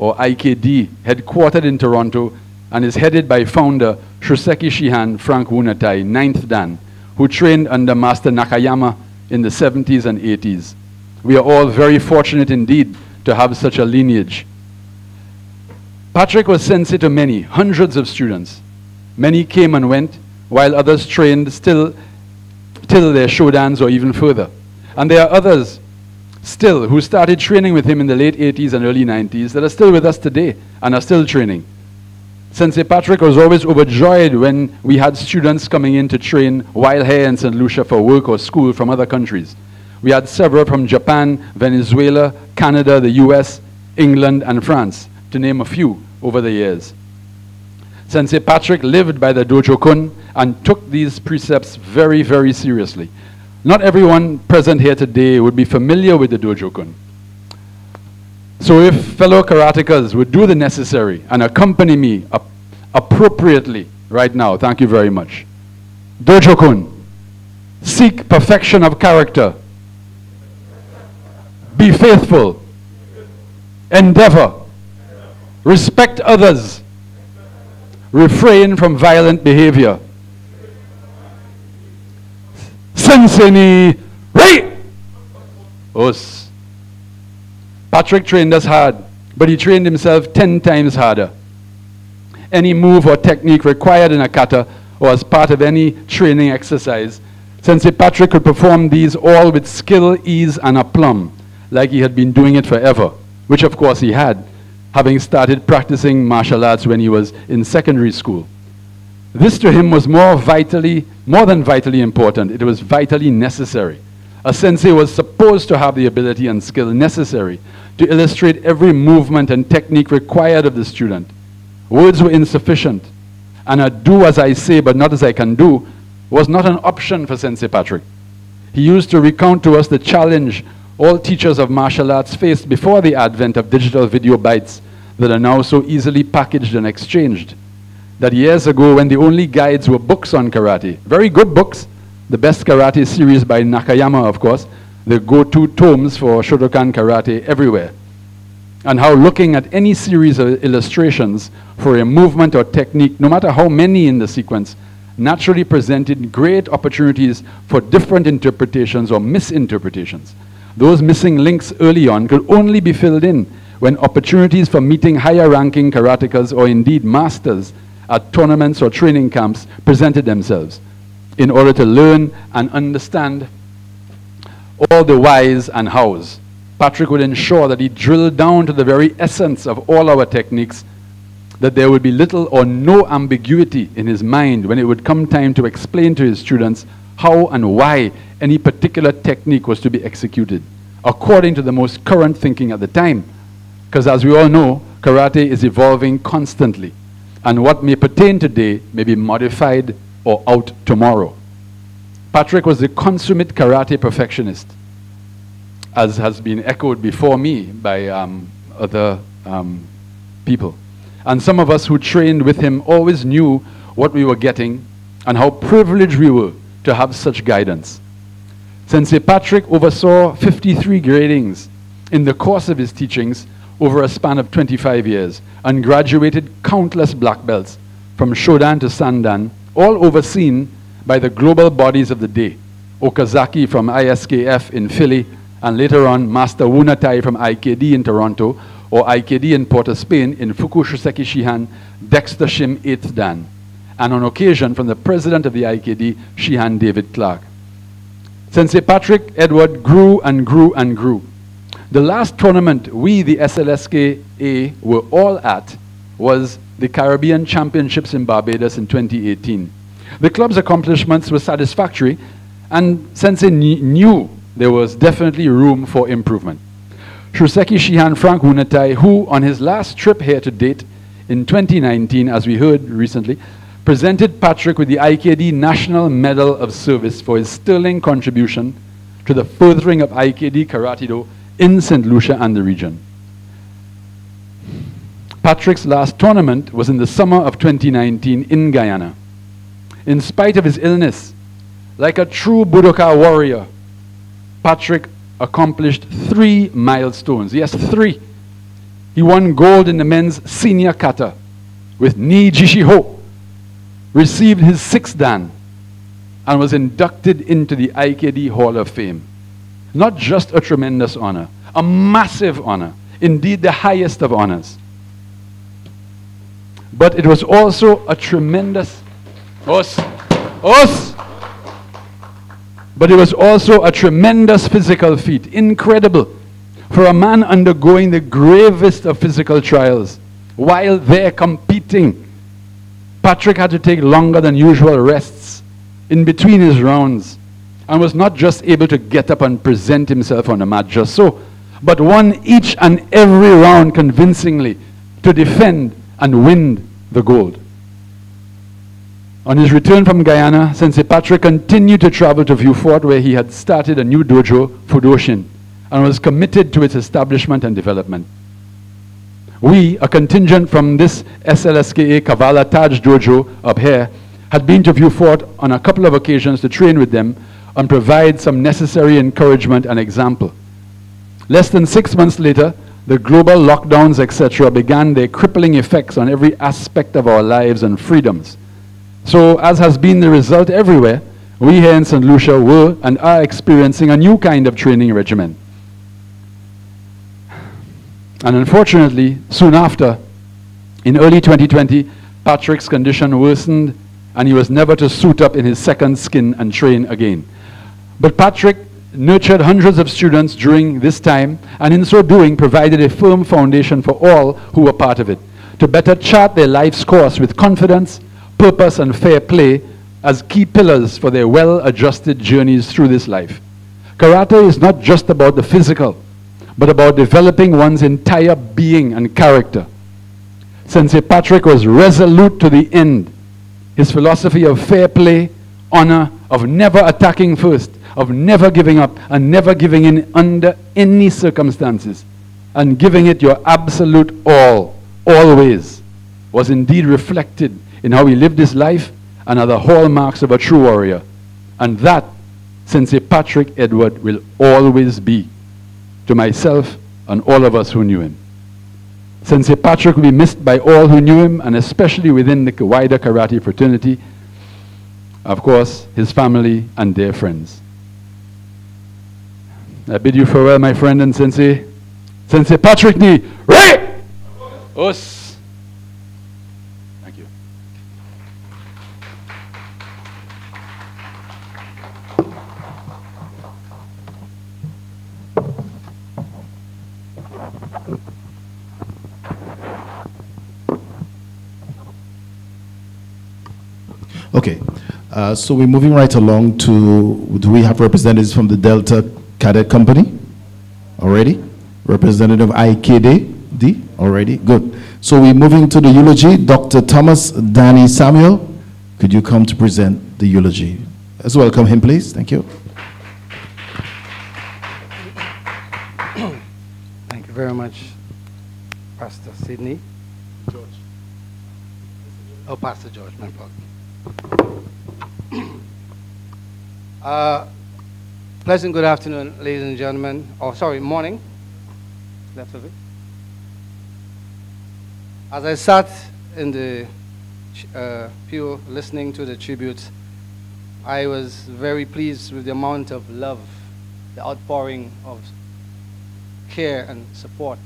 or IKD, headquartered in Toronto, and is headed by founder Shuseki Shihan Frank Woon-A-Tai, 9th Dan, who trained under Master Nakayama in the 70s and 80s. We are all very fortunate indeed to have such a lineage. Patrick was sensei to many, hundreds of students. Many came and went, while others trained still till their shodans or even further. And there are others still who started training with him in the late 80s and early 90s that are still with us today and are still training. Sensei Patrick was always overjoyed when we had students coming in to train while here in St. Lucia for work or school from other countries. We had several from Japan, Venezuela, Canada, the US, England, and France, to name a few over the years. Sensei Patrick lived by the Dojo Kun and took these precepts very, very seriously. Not everyone present here today would be familiar with the Dojo Kun. So if fellow karatekas would do the necessary and accompany me ap appropriately right now, thank you very much. Dojo Kun, seek perfection of character. Be faithful. Endeavor. Respect others refrain from violent behavior. Sensei right? Us. Patrick trained us hard, but he trained himself 10 times harder. Any move or technique required in a kata or as part of any training exercise, Sensei Patrick could perform these all with skill, ease, and aplomb, like he had been doing it forever, which of course he had having started practicing martial arts when he was in secondary school. This to him was more vitally, more than vitally important, it was vitally necessary. A sensei was supposed to have the ability and skill necessary to illustrate every movement and technique required of the student. Words were insufficient, and a do as I say but not as I can do was not an option for Sensei Patrick. He used to recount to us the challenge all teachers of martial arts faced before the advent of digital video bites that are now so easily packaged and exchanged. That years ago, when the only guides were books on karate, very good books, the best karate series by Nakayama, of course, the go to tomes for Shotokan karate everywhere. And how looking at any series of illustrations for a movement or technique, no matter how many in the sequence, naturally presented great opportunities for different interpretations or misinterpretations. Those missing links early on could only be filled in when opportunities for meeting higher ranking karatekas or indeed masters at tournaments or training camps presented themselves in order to learn and understand all the whys and hows. Patrick would ensure that he drilled down to the very essence of all our techniques, that there would be little or no ambiguity in his mind when it would come time to explain to his students how and why any particular technique was to be executed according to the most current thinking at the time. Because as we all know, karate is evolving constantly, and what may pertain today may be modified or out tomorrow. Patrick was a consummate karate perfectionist, as has been echoed before me by um, other um, people. And some of us who trained with him always knew what we were getting and how privileged we were to have such guidance. Sensei Patrick oversaw 53 gradings in the course of his teachings over a span of 25 years and graduated countless black belts from Shodan to Sandan, all overseen by the global bodies of the day. Okazaki from ISKF in Philly, and later on Master Woon-A-Tai from IKD in Toronto, or IKD in Port of Spain in Fukushoseki Shihan, Dexter Shim 8th Dan, and on occasion from the president of the IKD, Shihan David Clark. Sensei Patrick Edward grew and grew and grew. The last tournament we, the SLSKA, were all at was the Caribbean Championships in Barbados in 2018. The club's accomplishments were satisfactory, and Sensei knew there was definitely room for improvement. Shuseki Shihan Frank Woon-A-Tai, who on his last trip here to date in 2019, as we heard recently, presented Patrick with the IKD National Medal of Service for his sterling contribution to the furthering of IKD Karate Do in St. Lucia and the region. Patrick's last tournament was in the summer of 2019 in Guyana. In spite of his illness, like a true Budoka warrior, Patrick accomplished three milestones. Yes, three. He won gold in the men's senior kata with Nijushiho, received his sixth dan, and was inducted into the IKD Hall of Fame. Not just a tremendous honor, a massive honor, indeed the highest of honors. But it was also a tremendous, us, us, but it was also a tremendous physical feat, incredible, for a man undergoing the gravest of physical trials while there competing. Patrick had to take longer than usual rests in between his rounds and was not just able to get up and present himself on the mat just so, but won each and every round convincingly to defend and win the gold. On his return from Guyana, Sensei Patrick continued to travel to Vieux Fort where he had started a new dojo, Fudoshin, and was committed to its establishment and development. We, a contingent from this SLSKA Kavala Taj dojo up here, had been to Vieux Fort on a couple of occasions to train with them and provide some necessary encouragement and example. Less than six months later, the global lockdowns, etc., began their crippling effects on every aspect of our lives and freedoms. So, as has been the result everywhere, we here in St. Lucia were and are experiencing a new kind of training regimen. And unfortunately, soon after, in early 2020, Patrick's condition worsened and he was never to suit up in his second skin and train again. But Patrick nurtured hundreds of students during this time and in so doing provided a firm foundation for all who were part of it to better chart their life's course with confidence, purpose, and fair play as key pillars for their well-adjusted journeys through this life. Karate is not just about the physical, but about developing one's entire being and character. Sensei Patrick was resolute to the end. His philosophy of fair play, honor, of never attacking first, of never giving up, and never giving in under any circumstances, and giving it your absolute all, always, was indeed reflected in how he lived his life and are the hallmarks of a true warrior. And that, Sensei Patrick Edward will always be to myself and all of us who knew him. Sensei Patrick will be missed by all who knew him, and especially within the wider karate fraternity. Of course, his family and dear friends. I bid you farewell, my friend and Sensei. Sensei Patrick Ni, right? Us. Thank you. Okay, uh, so we're moving right along to, do we have representatives from the Delta Cadet Company already? Representative IKD, D already? Good. So we're moving to the eulogy. Dr. Thomas Danny Samuel, could you come to present the eulogy? Let's welcome him, please. Thank you. Thank you very much, Pastor Sidney. George. Oh, Pastor George, my fault. Uh, pleasant good afternoon, ladies and gentlemen. Oh, sorry, morning. Left of it. As I sat in the uh, pew listening to the tribute, I was very pleased with the amount of love, the outpouring of care and support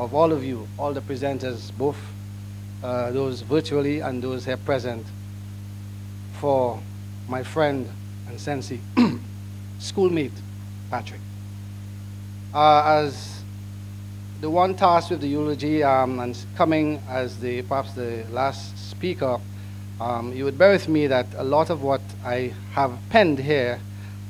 of all of you, all the presenters, both uh, those virtually and those here present, for my friend and sensei, schoolmate Patrick. Uh, as the one tasked with the eulogy um, and coming as the perhaps the last speaker, um, you would bear with me that a lot of what I have penned here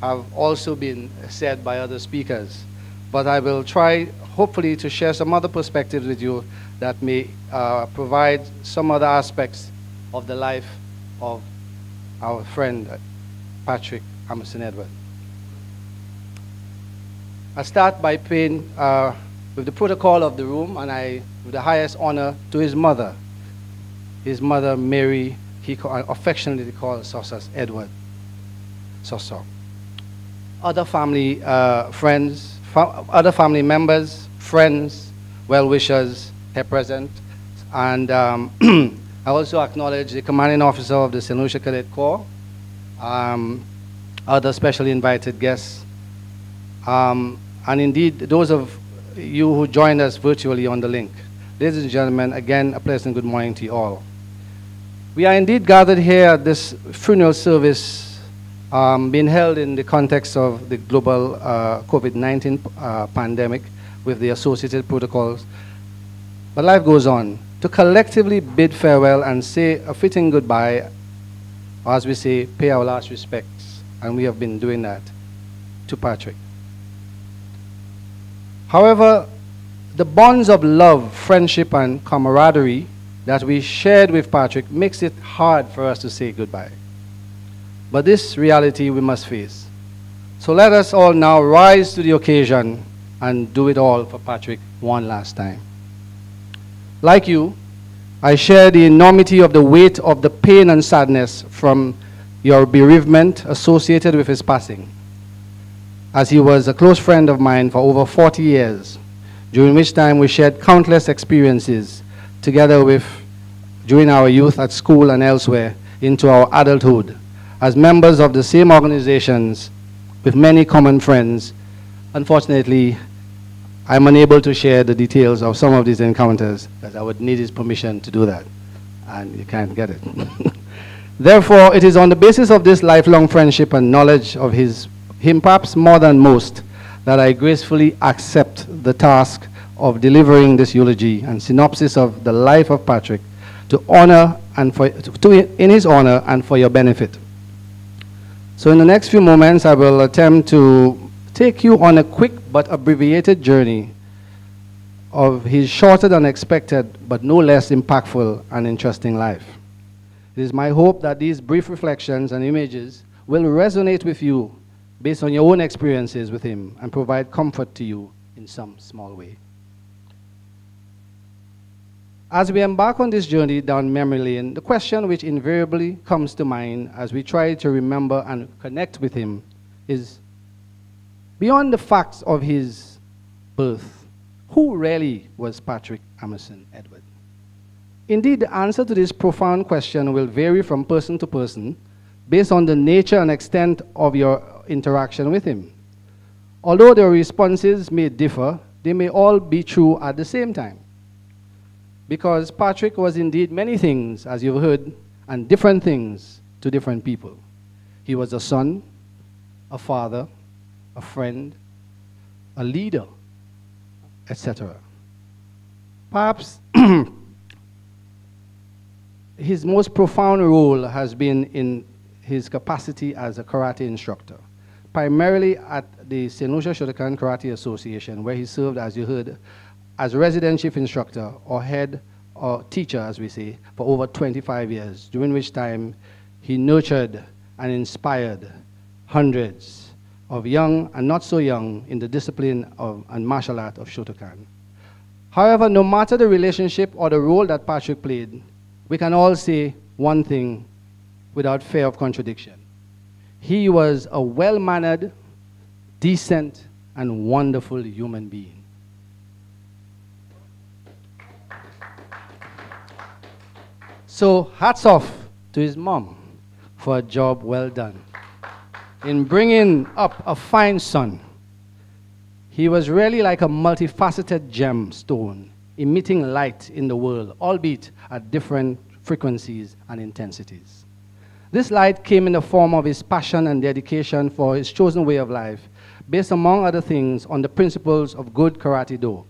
have also been said by other speakers. But I will try, hopefully, to share some other perspectives with you that may uh, provide some other aspects of the life of our friend Patrick Amerson Edward. I start by paying uh, with the protocol of the room, and I, with the highest honor, to his mother. His mother, Mary, he call, affectionately called Sosas Edward. Soso. Other family uh, friends, fa other family members, friends, well-wishers here present, and um, I also acknowledge the commanding officer of the St. Lucia Cadet Corps, um, other specially invited guests, um, and indeed those of you who joined us virtually on the link. Ladies and gentlemen, again, a pleasant good morning to you all. We are indeed gathered here at this funeral service um, being held in the context of the global uh, COVID-19 uh, pandemic with the associated protocols. But life goes on. To collectively bid farewell and say a fitting goodbye, or as we say, pay our last respects. And we have been doing that to Patrick. However, the bonds of love, friendship, and camaraderie that we shared with Patrick makes it hard for us to say goodbye. But this reality we must face. So let us all now rise to the occasion and do it all for Patrick one last time. Like you, I share the enormity of the weight of the pain and sadness from your bereavement associated with his passing as he was a close friend of mine for over 40 years, during which time we shared countless experiences together with during our youth at school and elsewhere into our adulthood as members of the same organizations with many common friends. Unfortunately, I'm unable to share the details of some of these encounters because I would need his permission to do that, and you can't get it. Therefore, it is on the basis of this lifelong friendship and knowledge of his him perhaps more than most, that I gracefully accept the task of delivering this eulogy and synopsis of the life of Patrick to honor and for, to, in his honor and for your benefit. So in the next few moments, I will attempt to take you on a quick but abbreviated journey of his shorter than expected, but no less impactful and interesting life. It is my hope that these brief reflections and images will resonate with you based on your own experiences with him and provide comfort to you in some small way. As we embark on this journey down memory lane, the question which invariably comes to mind as we try to remember and connect with him is beyond the facts of his birth, who really was Patrick Amerson Edward? Indeed, the answer to this profound question will vary from person to person based on the nature and extent of your interaction with him. Although their responses may differ, they may all be true at the same time. Because Patrick was indeed many things, as you've heard, and different things to different people. He was a son, a father, a friend, a leader, etc. Perhaps his most profound role has been in his capacity as a karate instructor primarily at the. Lucia Shotokan Karate Association, where he served, as you heard, as resident chief instructor or head or teacher, as we say, for over 25 years, during which time he nurtured and inspired hundreds of young and not so young in the discipline of, and martial art of Shotokan. However, no matter the relationship or the role that Patrick played, we can all say one thing without fear of contradiction. He was a well mannered, decent, and wonderful human being. So, hats off to his mom for a job well done in bringing up a fine son. He was really like a multifaceted gemstone, emitting light in the world, albeit at different frequencies and intensities. This light came in the form of his passion and dedication for his chosen way of life, based among other things on the principles of good karate do,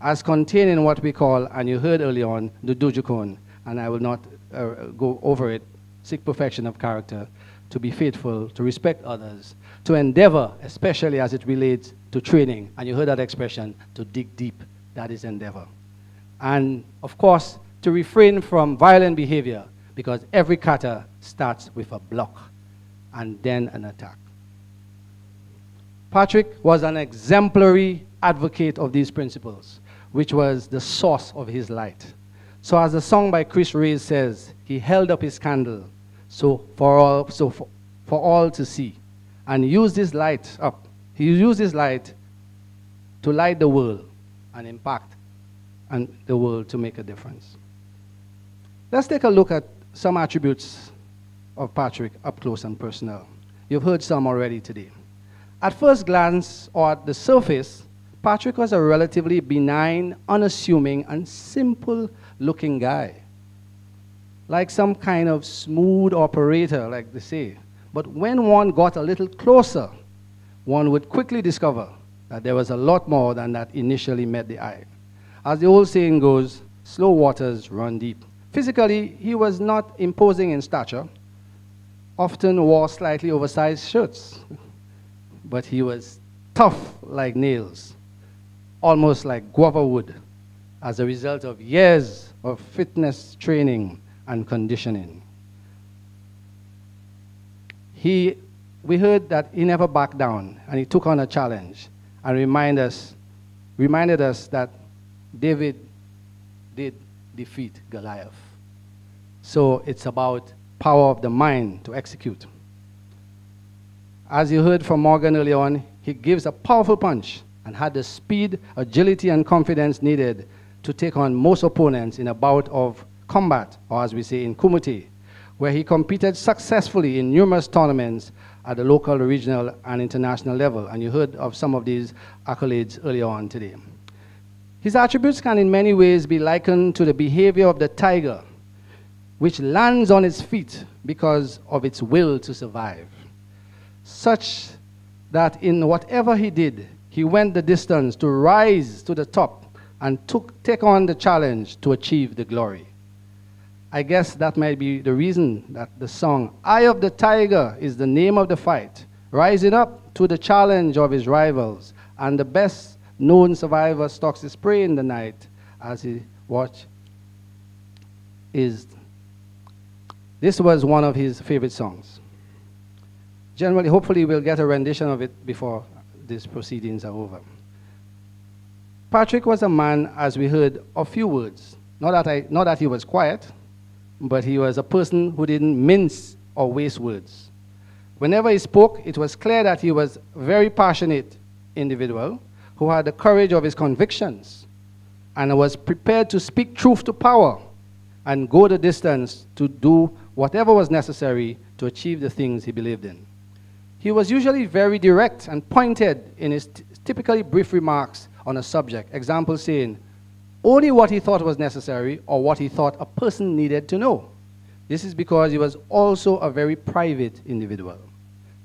as contained in what we call, and you heard earlier on, the Dojo Kun, and I will not uh, go over it, seek perfection of character, to be faithful, to respect others, to endeavor, especially as it relates to training. And you heard that expression, to dig deep. That is endeavor. And of course, to refrain from violent behavior, because every kata starts with a block and then an attack. Patrick was an exemplary advocate of these principles, which was the source of his light. So, as the song by Chris Ray says, he held up his candle so for all, so for, for all to see, and use this light up. He used his light to light the world and impact and the world to make a difference. Let's take a look at some attributes of Patrick up close and personal. You've heard some already today. At first glance, or at the surface, Patrick was a relatively benign, unassuming, and simple looking guy. Like some kind of smooth operator, like they say. But when one got a little closer, one would quickly discover that there was a lot more than that initially met the eye. As the old saying goes, slow waters run deep. Physically, he was not imposing in stature, often wore slightly oversized shirts, but he was tough like nails, almost like guava wood, as a result of years of fitness training and conditioning. He, we heard that he never backed down and he took on a challenge and remind us, reminded us that David did defeat Goliath. So it's about power of the mind to execute. As you heard from Morgan earlier on, he gives a powerful punch and had the speed, agility, and confidence needed to take on most opponents in a bout of combat, or as we say in Kumite, where he competed successfully in numerous tournaments at the local, regional, and international level. And you heard of some of these accolades earlier on today. His attributes can in many ways be likened to the behavior of the tiger, which lands on its feet because of its will to survive. Such that in whatever he did, he went the distance to rise to the top and took, take on the challenge to achieve the glory. I guess that might be the reason that the song Eye of the Tiger is the name of the fight, rising up to the challenge of his rivals, and the best known survivor stalks his prey in the night as he watched is this was one of his favorite songs. Generally, hopefully, we'll get a rendition of it before these proceedings are over. Patrick was a man, as we heard, of few words. Not that, I, not that he was quiet, but he was a person who didn't mince or waste words. Whenever he spoke, it was clear that he was a very passionate individual who had the courage of his convictions and was prepared to speak truth to power and go the distance to do whatever was necessary to achieve the things he believed in. He was usually very direct and pointed in his typically brief remarks on a subject. Example saying, only what he thought was necessary or what he thought a person needed to know. This is because he was also a very private individual,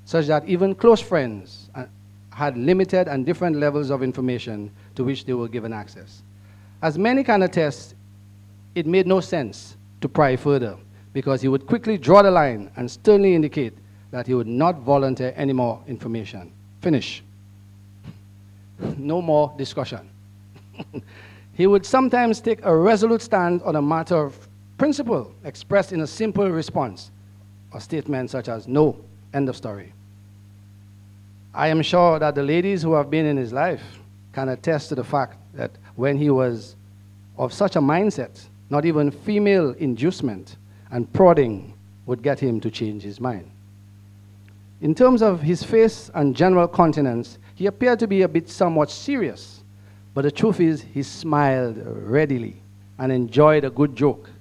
such that even close friends uh, had limited and different levels of information to which they were given access. As many can attest, it made no sense to pry further because he would quickly draw the line and sternly indicate that he would not volunteer any more information. Finish. no more discussion. He would sometimes take a resolute stand on a matter of principle expressed in a simple response, a statement such as, no, end of story. I am sure that the ladies who have been in his life can attest to the fact that when he was of such a mindset, not even female inducement and prodding would get him to change his mind. In terms of his face and general countenance, he appeared to be a bit somewhat serious, but the truth is, he smiled readily and enjoyed a good joke,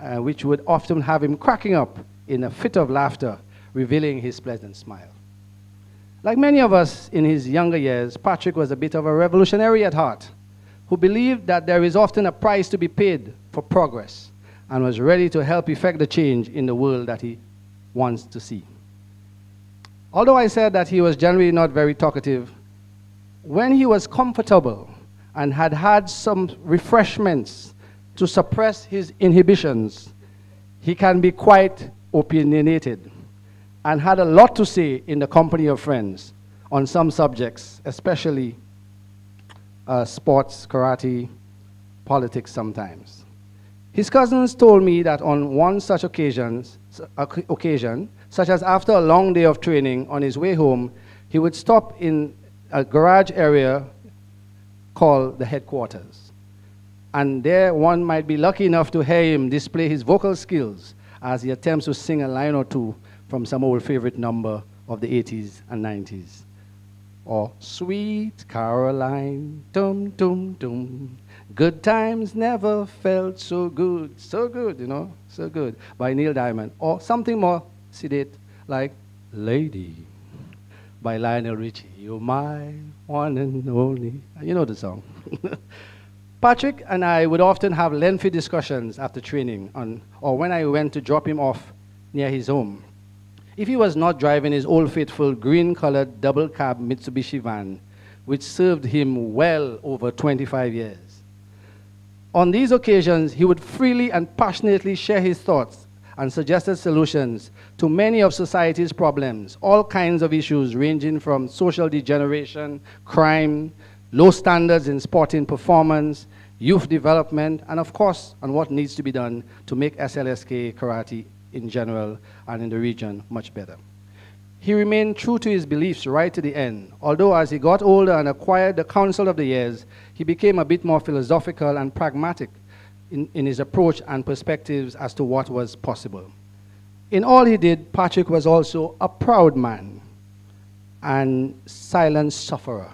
uh, which would often have him cracking up in a fit of laughter, revealing his pleasant smile. Like many of us in his younger years, Patrick was a bit of a revolutionary at heart who believed that there is often a price to be paid for progress and was ready to help effect the change in the world that he wants to see. Although I said that he was generally not very talkative, when he was comfortable and had had some refreshments to suppress his inhibitions, he can be quite opinionated and had a lot to say in the company of friends on some subjects, especially uh, sports, karate, politics sometimes. His cousins told me that on one such occasion, occasion, such as after a long day of training on his way home, he would stop in a garage area called the headquarters. And there one might be lucky enough to hear him display his vocal skills as he attempts to sing a line or two from some old favorite number of the 80s and 90s. Or Sweet Caroline, dum dum dum. Good times never felt so good, so good, you know, so good, by Neil Diamond. Or something more sedate, like Lady by Lionel Richie. You're my one and only. You know the song. Patrick and I would often have lengthy discussions after training, on, or when I went to drop him off near his home. If he was not driving his old faithful green colored double cab Mitsubishi van, which served him well over 25 years. On these occasions, he would freely and passionately share his thoughts and suggested solutions to many of society's problems, all kinds of issues ranging from social degeneration, crime, low standards in sporting performance, youth development, and of course, on what needs to be done to make SLSK karate in general and in the region much better. He remained true to his beliefs right to the end, although as he got older and acquired the counsel of the years, he became a bit more philosophical and pragmatic in, in his approach and perspectives as to what was possible. In all he did, Patrick was also a proud man and silent sufferer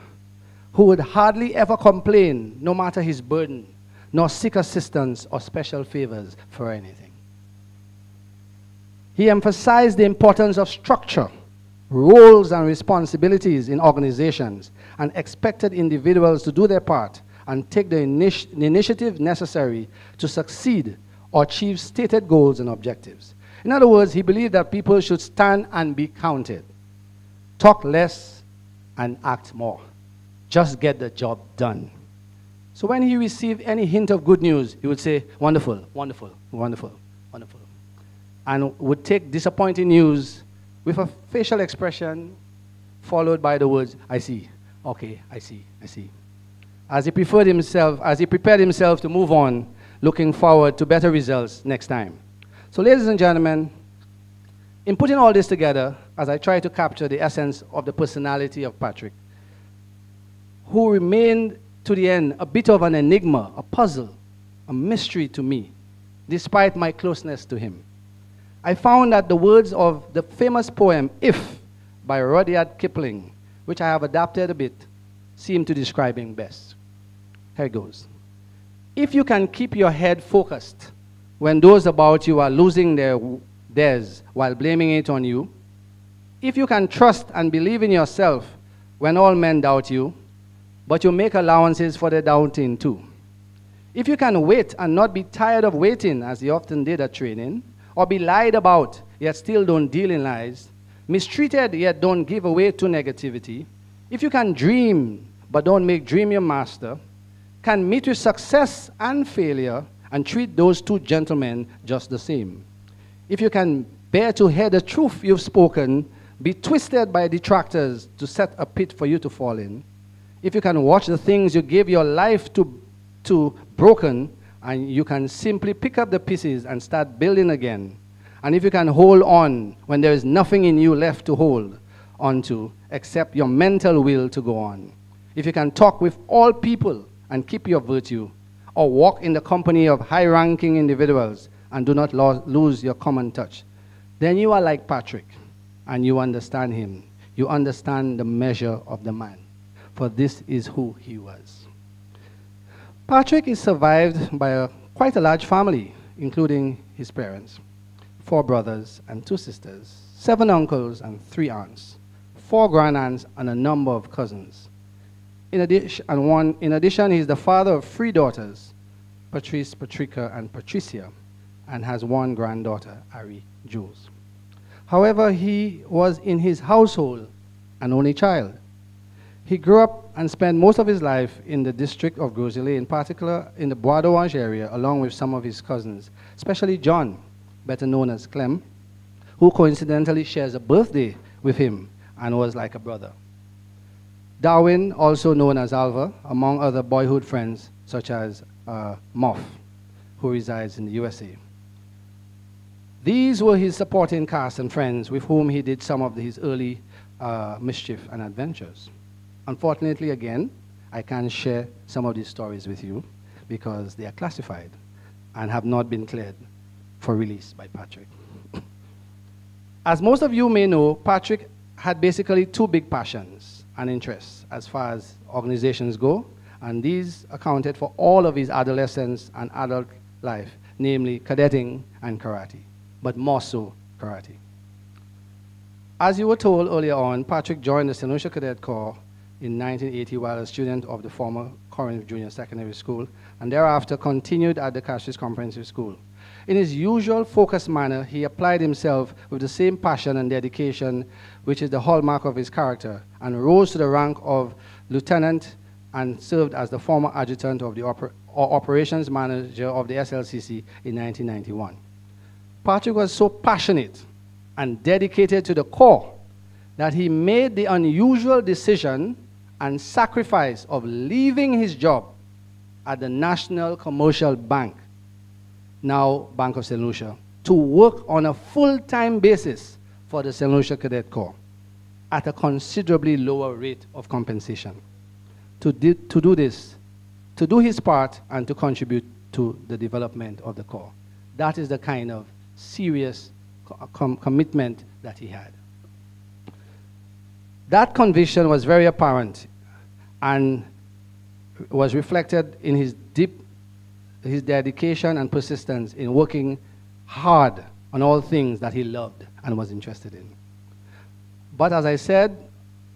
who would hardly ever complain, no matter his burden, nor seek assistance or special favors for anything. He emphasized the importance of structure, roles, and responsibilities in organizations and expected individuals to do their part and take the, the initiative necessary to succeed or achieve stated goals and objectives. In other words, he believed that people should stand and be counted, talk less and act more. Just get the job done. So when he received any hint of good news, he would say, Wonderful, wonderful, wonderful, wonderful. And would take disappointing news with a facial expression followed by the words, I see, okay, I see, I see as he prepared himself, as he prepared himself to move on, looking forward to better results next time. So, ladies and gentlemen, in putting all this together, as I try to capture the essence of the personality of Patrick, who remained to the end a bit of an enigma, a puzzle, a mystery to me, despite my closeness to him. I found that the words of the famous poem If by Rudyard Kipling, which I have adapted a bit, seem to describe him best. Here goes. If you can keep your head focused when those about you are losing their, theirs while blaming it on you, if you can trust and believe in yourself when all men doubt you, but you make allowances for their doubting too. If you can wait and not be tired of waiting, as you often did at training, or be lied about, yet still don't deal in lies, mistreated, yet don't give away to negativity, if you can dream, but don't make dream your master, can meet with success and failure and treat those two gentlemen just the same. If you can bear to hear the truth you've spoken, be twisted by detractors to set a pit for you to fall in, if you can watch the things you give your life to, to broken, and you can simply pick up the pieces and start building again. And if you can hold on when there is nothing in you left to hold onto except your mental will to go on, if you can talk with all people and keep your virtue, or walk in the company of high ranking individuals and do not lo- lose your common touch, then you are like Patrick and you understand him. You understand the measure of the man, for this is who he was. Patrick is survived by a, quite a large family, including his parents, four brothers and two sisters, seven uncles and three aunts, four grandaunts, and a number of cousins. In addition, and one, in addition, he is the father of three daughters, Patrice, Patricia, and Patricia, and has one granddaughter, Ari Jules. However, he was in his household an only child. He grew up and spent most of his life in the district of Gros-Islet, in particular in the Bois d'Orange area, along with some of his cousins, especially John, better known as Clem, who coincidentally shares a birthday with him and was like a brother. Darwin, also known as Alva, among other boyhood friends such as uh, Moff, who resides in the USA. These were his supporting cast and friends with whom he did some of his early uh, mischief and adventures. Unfortunately, again, I can't share some of these stories with you because they are classified and have not been cleared for release by Patrick. As most of you may know, Patrick had basically two big passions and interests as far as organizations go, and these accounted for all of his adolescence and adult life, namely cadetting and karate, but more so karate. As you were told earlier on, Patrick joined the St. Lucia Cadet Corps in 1980 while a student of the former Corinth Junior Secondary School, and thereafter continued at the Castries Comprehensive School. In his usual focused manner, he applied himself with the same passion and dedication which is the hallmark of his character, and rose to the rank of lieutenant and served as the former adjutant of the oper operations manager of the SLCC in 1991. Patrick was so passionate and dedicated to the core that he made the unusual decision and sacrifice of leaving his job at the National Commercial Bank, now Bank of St. Lucia, to work on a full time basis for the St. Lucia Cadet Corps at a considerably lower rate of compensation. To, to do this, to do his part and to contribute to the development of the Corps. That is the kind of serious com- commitment that he had. That conviction was very apparent and was reflected in his deep his dedication and persistence in working hard on all things that he loved and was interested in. But as I said,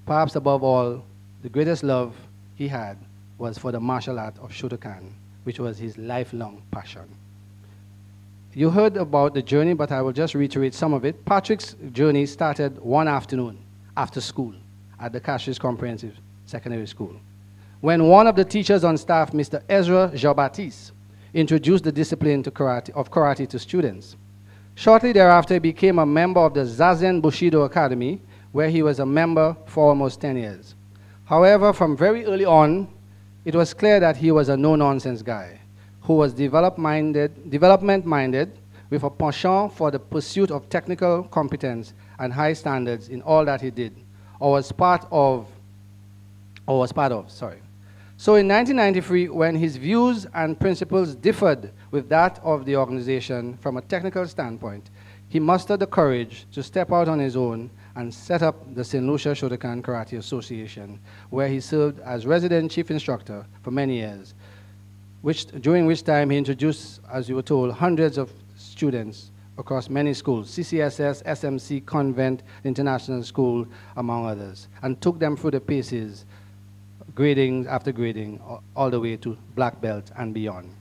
perhaps above all, the greatest love he had was for the martial art of Shotokan, which was his lifelong passion. You heard about the journey, but I will just reiterate some of it. Patrick's journey started one afternoon after school at the Castries Comprehensive Secondary School when one of the teachers on staff, Mr. Ezra Jean-Baptiste, introduced the discipline karate, of karate to students. Shortly thereafter, he became a member of the Zazen Bushido Academy, where he was a member for almost 10 years. However, from very early on, it was clear that he was a no-nonsense guy who was develop-minded, development-minded with a penchant for the pursuit of technical competence and high standards in all that he did, or was part of, or was part of, sorry. So in 1993, when his views and principles differed with that of the organization from a technical standpoint, he mustered the courage to step out on his own and set up the St. Lucia Shotokan Karate Association, where he served as resident chief instructor for many years, which, during which time he introduced, as you were told, hundreds of students across many schools, CCSS, SMC, Convent, International School, among others, and took them through the paces grading after grading, all the way to black belt and beyond.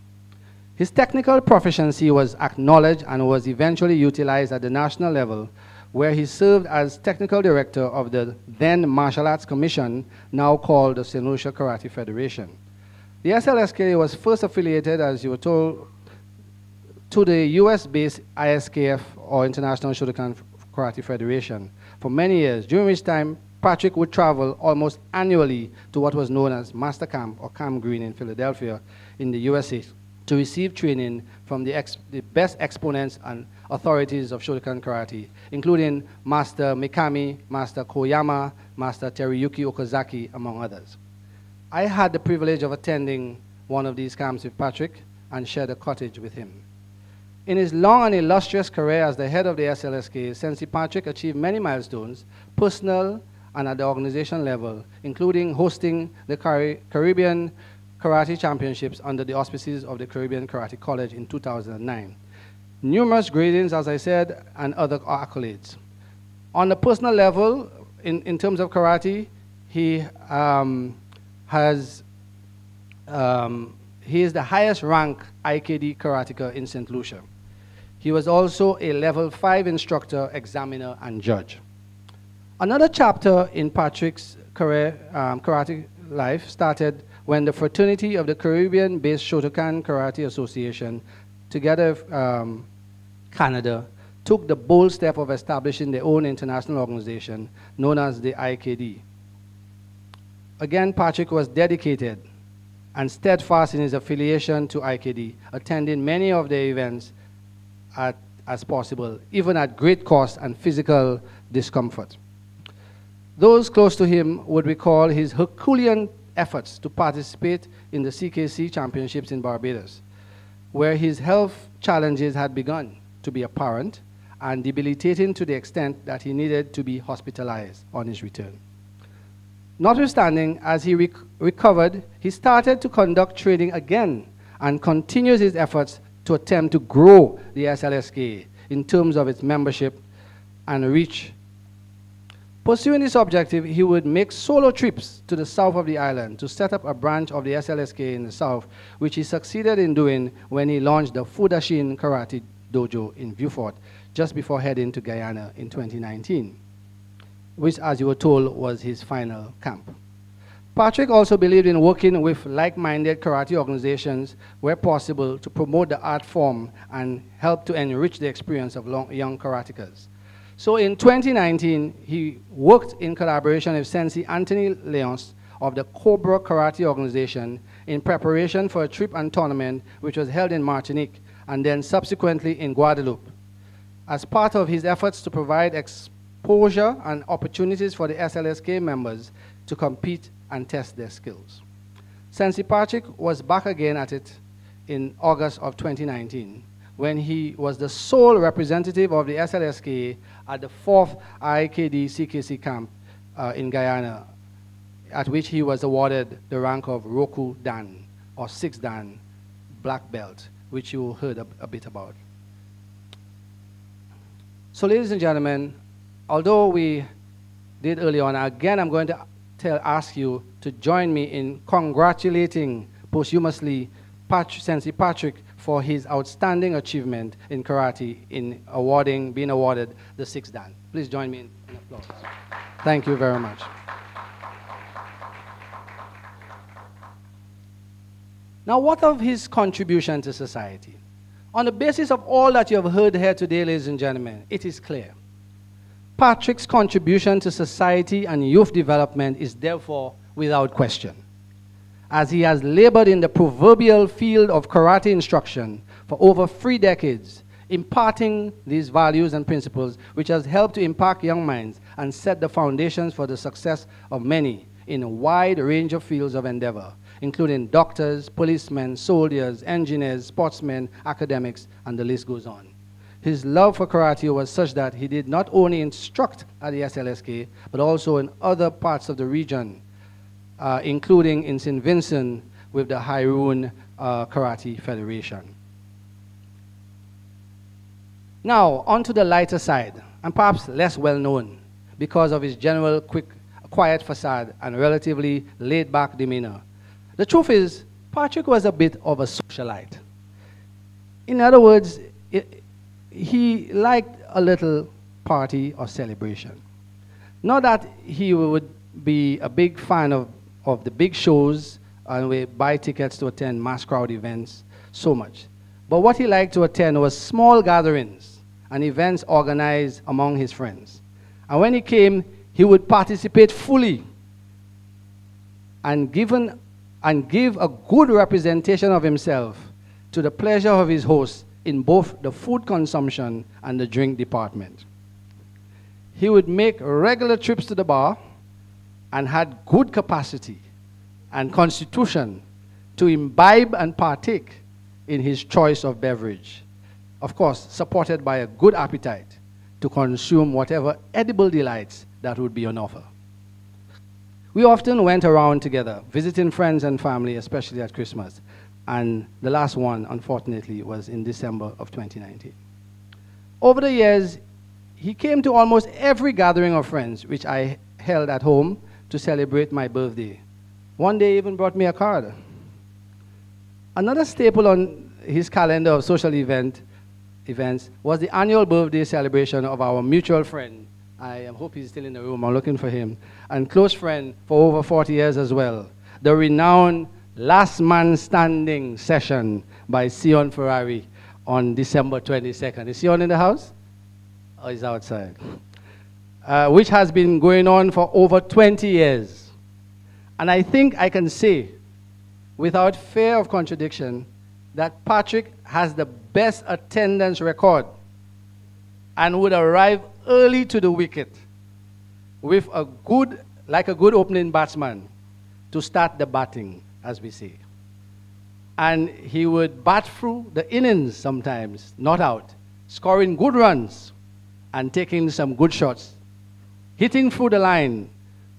His technical proficiency was acknowledged and was eventually utilized at the national level, where he served as technical director of the then Martial Arts Commission, now called the. Lucia Karate Federation. The SLSK was first affiliated, as you were told, to the US based ISKF or International Shotokan Karate Federation for many years, during which time Patrick would travel almost annually to what was known as Master Camp or Camp Green in Philadelphia in the USA to receive training from the, the best exponents and authorities of Shotokan karate, including Master Mikami, Master Koyama, Master Teruyuki Okazaki, among others. I had the privilege of attending one of these camps with Patrick and shared a cottage with him. In his long and illustrious career as the head of the SLSK, Sensei Patrick achieved many milestones, personal and at the organization level, including hosting the Cari- Caribbean Karate Championships under the auspices of the Caribbean Karate College in 2009. Numerous gradings, as I said, and other accolades. On a personal level, in, in terms of karate, he um, has um, he is the highest rank IKD karateka in St. Lucia. He was also a level 5 instructor, examiner, and judge. Another chapter in Patrick's career, um, karate life started when the fraternity of the Caribbean-based Shotokan Karate Association, together with um, Canada, took the bold step of establishing their own international organization known as the IKD. Again, Patrick was dedicated and steadfast in his affiliation to IKD, attending many of the events at, as possible, even at great cost and physical discomfort. Those close to him would recall his Herculean efforts to participate in the CKC championships in Barbados, where his health challenges had begun to be apparent and debilitating to the extent that he needed to be hospitalized on his return. Notwithstanding, as he rec- recovered, he started to conduct training again and continues his efforts to attempt to grow the SLSK in terms of its membership and reach. Pursuing this objective, he would make solo trips to the south of the island to set up a branch of the SLSK in the south, which he succeeded in doing when he launched the Fudoshin Karate Dojo in Beaufort just before heading to Guyana in 2019 which, as you were told, was his final camp. Patrick also believed in working with like minded karate organizations where possible to promote the art form and help to enrich the experience of long, young karatekas. So in 2019, he worked in collaboration with Sensei Anthony Leons of the Cobra Karate Organization in preparation for a trip and tournament which was held in Martinique and then subsequently in Guadeloupe. As part of his efforts to provide exposure and opportunities for the SLSK members to compete and test their skills. Sensei Patrick was back again at it in August of 2019 when he was the sole representative of the SLSK at the fourth IKD CKC camp uh, in Guyana, at which he was awarded the rank of Rokudan, or Six Dan, black belt, which you heard a, a bit about. So, ladies and gentlemen, although we did early on, again, I'm going to tell, ask you to join me in congratulating posthumously Patrick, Sensei Patrick for his outstanding achievement in karate in awarding, being awarded the sixth dan. Please join me in, in applause. Thank you very much. Now, what of his contribution to society? On the basis of all that you have heard here today, ladies and gentlemen, it is clear Patrick's contribution to society and youth development is therefore without question, as he has labored in the proverbial field of karate instruction for over three decades, imparting these values and principles, which has helped to impact young minds and set the foundations for the success of many in a wide range of fields of endeavor, including doctors, policemen, soldiers, engineers, sportsmen, academics, and the list goes on. His love for karate was such that he did not only instruct at the SLSK, but also in other parts of the region, uh, including in St. Vincent with the Hairun uh, Karate Federation. Now, on to the lighter side, and perhaps less well known because of his general quick, quiet facade and relatively laid back demeanor. The truth is, Patrick was a bit of a socialite. In other words, it, he liked a little party or celebration. Not that he would be a big fan of, of the big shows and we buy tickets to attend mass crowd events so much. But what he liked to attend was small gatherings and events organized among his friends. And when he came, he would participate fully and, given, and give a good representation of himself to the pleasure of his host in both the food consumption and the drink department. He would make regular trips to the bar and had good capacity and constitution to imbibe and partake in his choice of beverage. Of course, supported by a good appetite to consume whatever edible delights that would be on offer. We often went around together, visiting friends and family, especially at Christmas. And the last one, unfortunately, was in December of 2019. Over the years, he came to almost every gathering of friends which I held at home to celebrate my birthday. One day, even brought me a card. Another staple on his calendar of social event, events was the annual birthday celebration of our mutual friend. I hope he's still in the room. I'm looking for him. And close friend for over 40 years as well. The renowned Last Man Standing session by Sion Ferrari on December 22nd. Is Sion in the house? Or is outside. Uh, which has been going on for over 20 years. And I think I can say, without fear of contradiction, that Patrick has the best attendance record and would arrive early to the wicket with a good, like a good opening batsman, to start the batting, as we say. And he would bat through the innings sometimes, not out, scoring good runs and taking some good shots, hitting through the line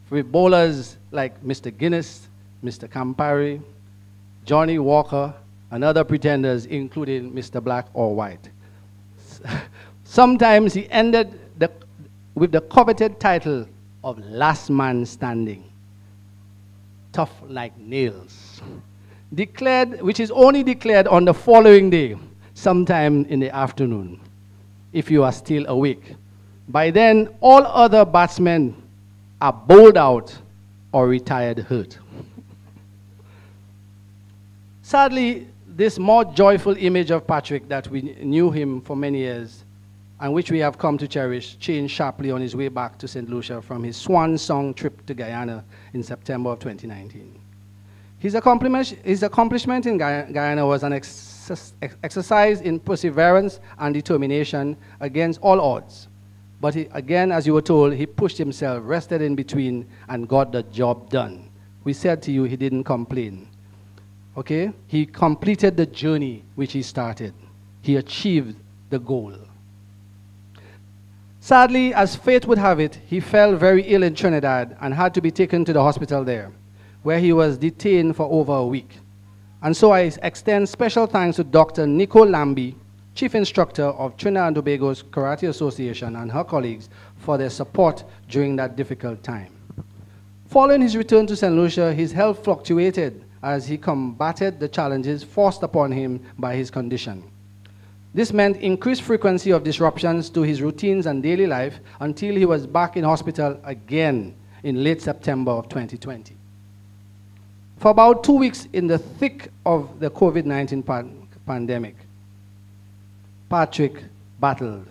with bowlers like Mr. Guinness, Mr. Campari, Johnnie Walker, and other pretenders, including Mr. Black or White. Sometimes he ended the, with the coveted title of Last Man Standing. Tough like nails. Declared, which is only declared on the following day, sometime in the afternoon, if you are still awake. By then, all other batsmen are bowled out or retired hurt. Sadly, this more joyful image of Patrick that we knew him for many years and which we have come to cherish changed sharply on his way back to St. Lucia from his swan song trip to Guyana in September of 2019. His accomplishment, his accomplishment in Guyana was an ex exercise in perseverance and determination against all odds. But he, again, as you were told, he pushed himself, rested in between, and got the job done. We said to you he didn't complain. Okay? He completed the journey which he started. He achieved the goal. Sadly, as fate would have it, he fell very ill in Trinidad and had to be taken to the hospital there, where he was detained for over a week. And so I extend special thanks to Dr. Nicole Lambie, Chief Instructor of Trinidad and Tobago's Karate Association, and her colleagues for their support during that difficult time. Following his return to St. Lucia, his health fluctuated as he combated the challenges forced upon him by his condition. This meant increased frequency of disruptions to his routines and daily life until he was back in hospital again in late September of 2020. For about two weeks in the thick of the COVID 19 pan pandemic, Patrick battled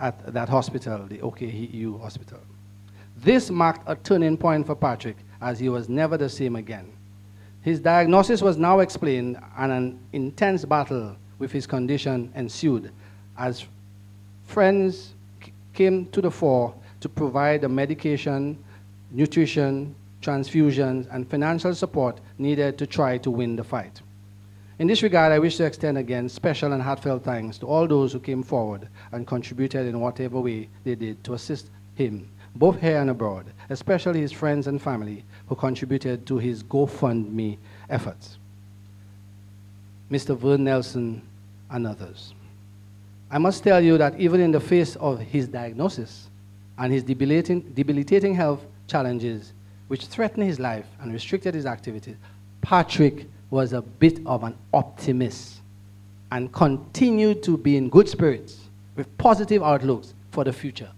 at that hospital, the OKU hospital. This marked a turning point for Patrick as he was never the same again. His diagnosis was now explained, and an intense battle with his condition ensued as friends came to the fore to provide the medication, nutrition, transfusions, and financial support needed to try to win the fight. In this regard, I wish to extend again special and heartfelt thanks to all those who came forward and contributed in whatever way they did to assist him, both here and abroad, especially his friends and family who contributed to his GoFundMe efforts. Mr. Vern Nelson and others. I must tell you that even in the face of his diagnosis and his debilitating, debilitating health challenges, which threatened his life and restricted his activities, Patrick was a bit of an optimist and continued to be in good spirits with positive outlooks for the future,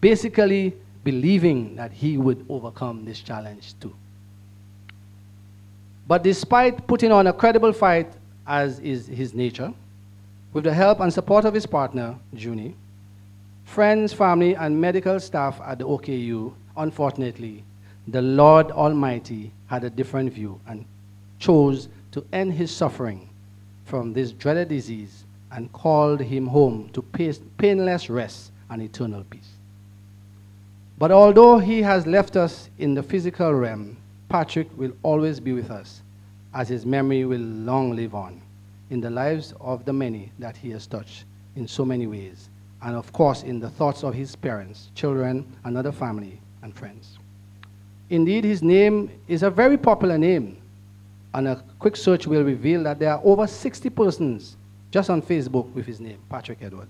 basically believing that he would overcome this challenge too. But despite putting on a credible fight, as is his nature, with the help and support of his partner, Junie, friends, family, and medical staff at the OKU, unfortunately, the Lord Almighty had a different view and chose to end his suffering from this dreaded disease and called him home to painless rest and eternal peace. But although he has left us in the physical realm, Patrick will always be with us, as his memory will long live on in the lives of the many that he has touched in so many ways, and of course in the thoughts of his parents, children, and other family and friends. Indeed, his name is a very popular name, and a quick search will reveal that there are over 60 persons just on Facebook with his name, Patrick Edward.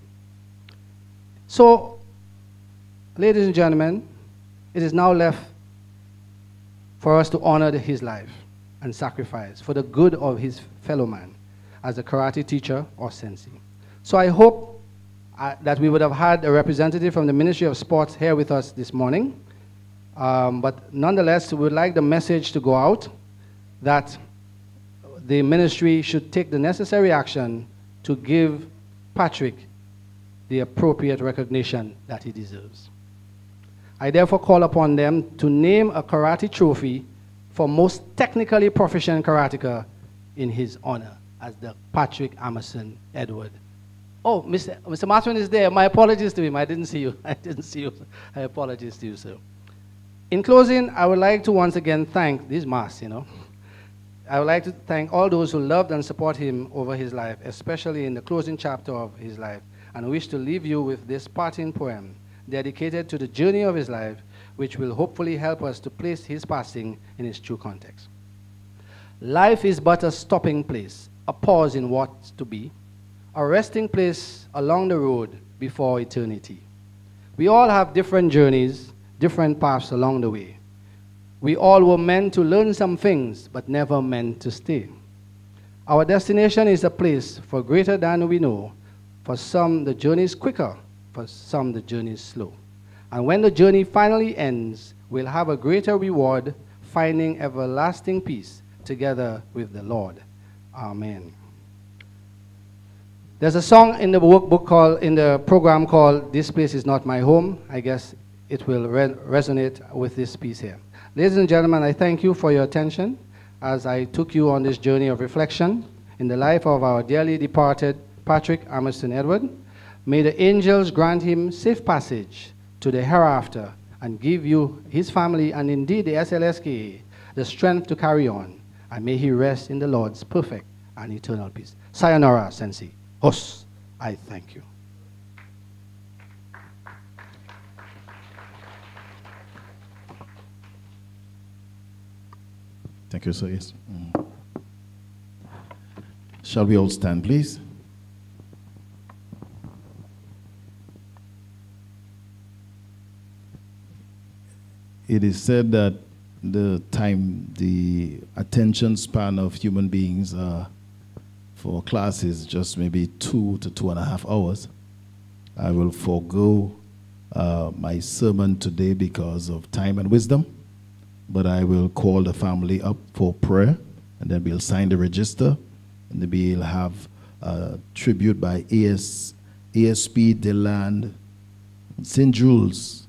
So, ladies and gentlemen, it is now left for us to honor his life and sacrifice for the good of his fellow man as a karate teacher or sensei. So I hope uh, that we would have had a representative from the Ministry of Sports here with us this morning. Um, but nonetheless, we would like the message to go out that the ministry should take the necessary action to give Patrick the appropriate recognition that he deserves. I therefore call upon them to name a karate trophy for most technically proficient karateka in his honor as the Patrick Amerson Edward. Oh, Mr. Mr. Martin is there. My apologies to him. I didn't see you. I didn't see you. I apologize to you, sir. In closing, I would like to once again thank this mass, you know. I would like to thank all those who loved and supported him over his life, especially in the closing chapter of his life, and wish to leave you with this parting poem dedicated to the journey of his life, which will hopefully help us to place his passing in its true context. Life is but a stopping place, a pause in what's to be, a resting place along the road before eternity. We all have different journeys, different paths along the way. We all were meant to learn some things, but never meant to stay. Our destination is a place for greater than we know. For some, the journey is quicker, for some, the journey is slow. And when the journey finally ends, we'll have a greater reward, finding everlasting peace together with the Lord. Amen. There's a song in the workbook called, in the program called This Place Is Not My Home. I guess it will re resonate with this piece here. Ladies and gentlemen, I thank you for your attention as I took you on this journey of reflection in the life of our dearly departed Patrick Amerson Edward. May the angels grant him safe passage to the hereafter and give you, his family, and indeed the SLSK, the strength to carry on. And may he rest in the Lord's perfect and eternal peace. Sayonara, Sensei. Hos, I thank you. Thank you, sir. Yes. Mm. Shall we all stand, please? It is said that the time, the attention span of human beings uh, for classes just maybe two to two and a half hours. I will forego uh, my sermon today because of time and wisdom but I will call the family up for prayer, and then we'll sign the register, and then we'll have a tribute by AS, ASP Deland St. Jules.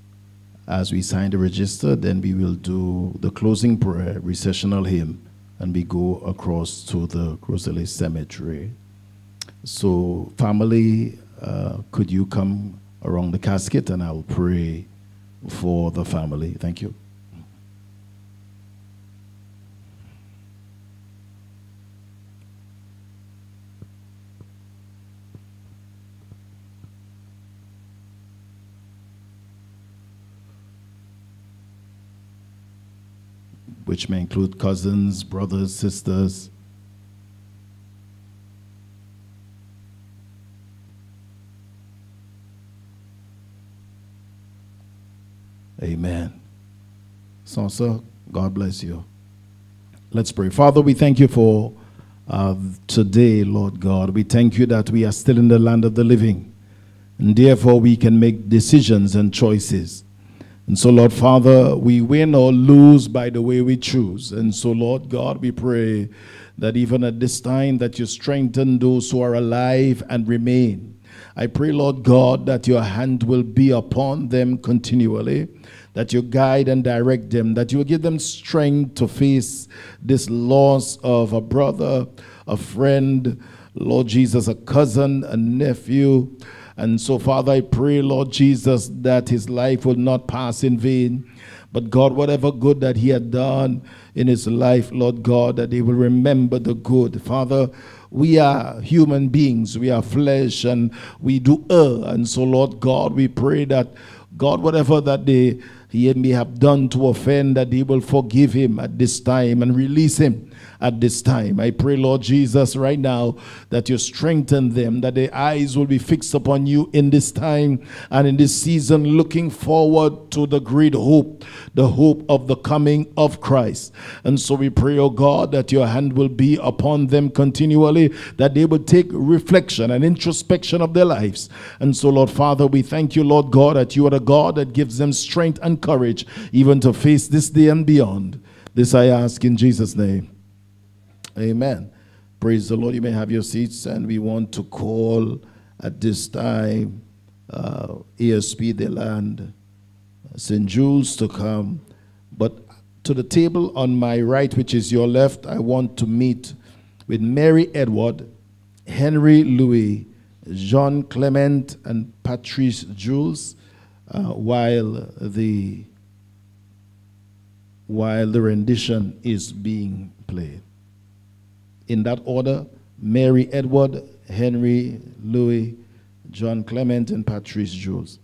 As we sign the register, then we will do the closing prayer, recessional hymn, and we go across to the Gros-Islet Cemetery. So, family, uh, could you come around the casket and I'll pray for the family. Thank you. Which may include cousins, brothers, sisters. Amen. Sansa, God bless you. Let's pray. Father, we thank you for uh, today, Lord God. We thank you that we are still in the land of the living, and therefore we can make decisions and choices. And so, Lord Father, we win or lose by the way we choose. And so, Lord God, we pray that even at this time that you strengthen those who are alive and remain. I pray, Lord God, that your hand will be upon them continually, that you guide and direct them, that you will give them strength to face this loss of a brother, a friend, Lord Jesus, a cousin, a nephew. And so, Father, I pray, Lord Jesus, that his life will not pass in vain. But God, whatever good that he had done in his life, Lord God, that he will remember the good. Father, we are human beings, we are flesh, and we do err. And so, Lord God, we pray that, God, whatever that they he may have done to offend, that he will forgive him at this time and release him at this time. I pray, Lord Jesus, right now that you strengthen them, that their eyes will be fixed upon you in this time and in this season, looking forward to the great hope, the hope of the coming of Christ. And so we pray, oh God, that your hand will be upon them continually, that they will take reflection and introspection of their lives. And so, Lord Father, we thank you, Lord God, that you are the God that gives them strength and courage even to face this day and beyond. This I ask in Jesus' name. Amen. Praise the Lord. You may have your seats, and we want to call at this time uh, ASP Deland, St. Jules to come. But to the table on my right, which is your left, I want to meet with Mary Edward, Henry Louis, Jean Clement, and Patrice Jules, uh, while the while the rendition is being played in that order Mary Edward, Henry Louis, John Clement, and Patrice Jules.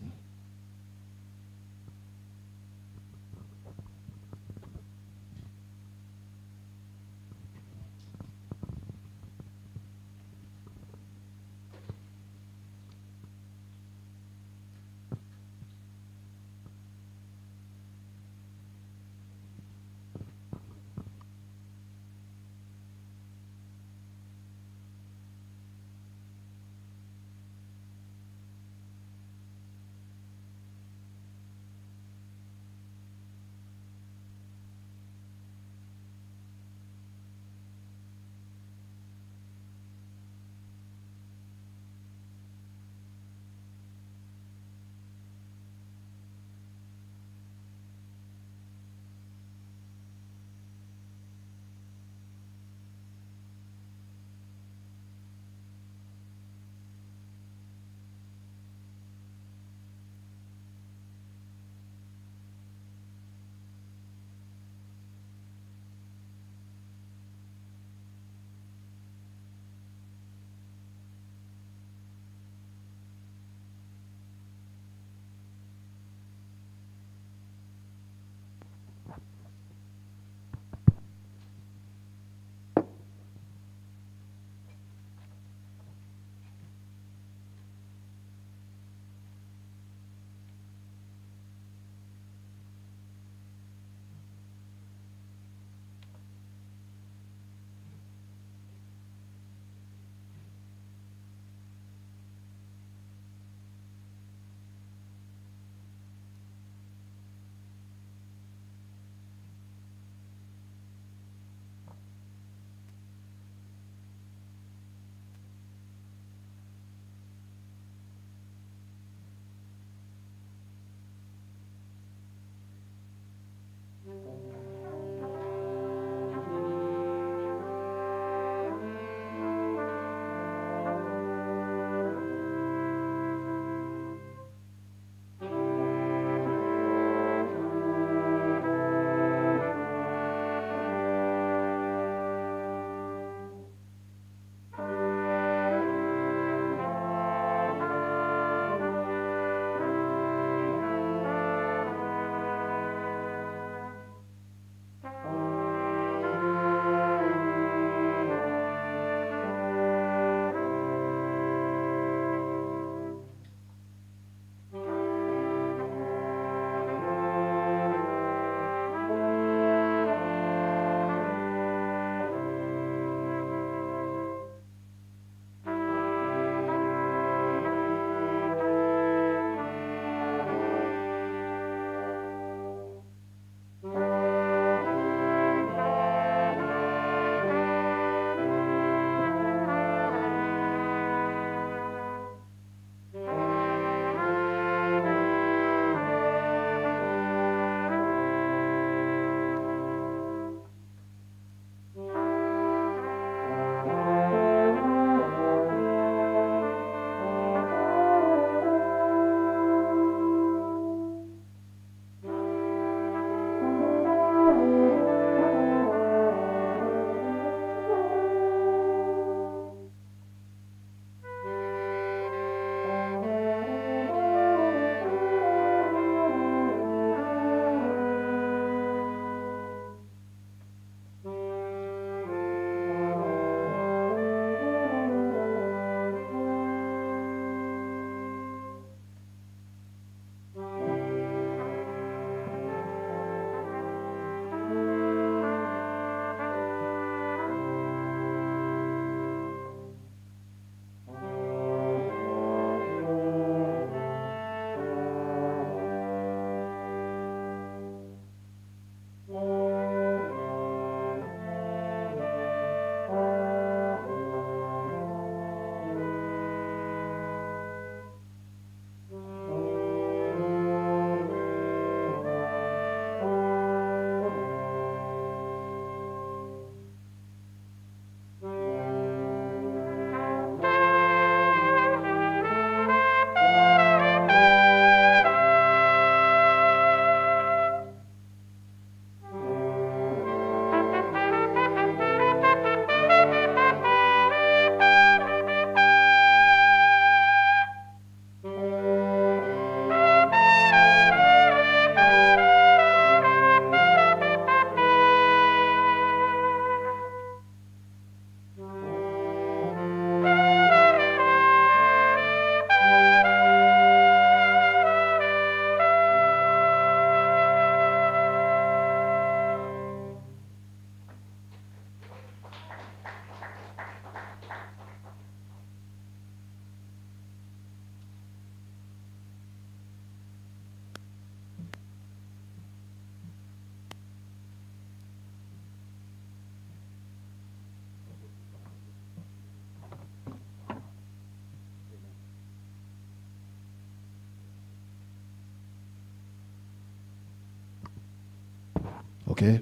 Okay?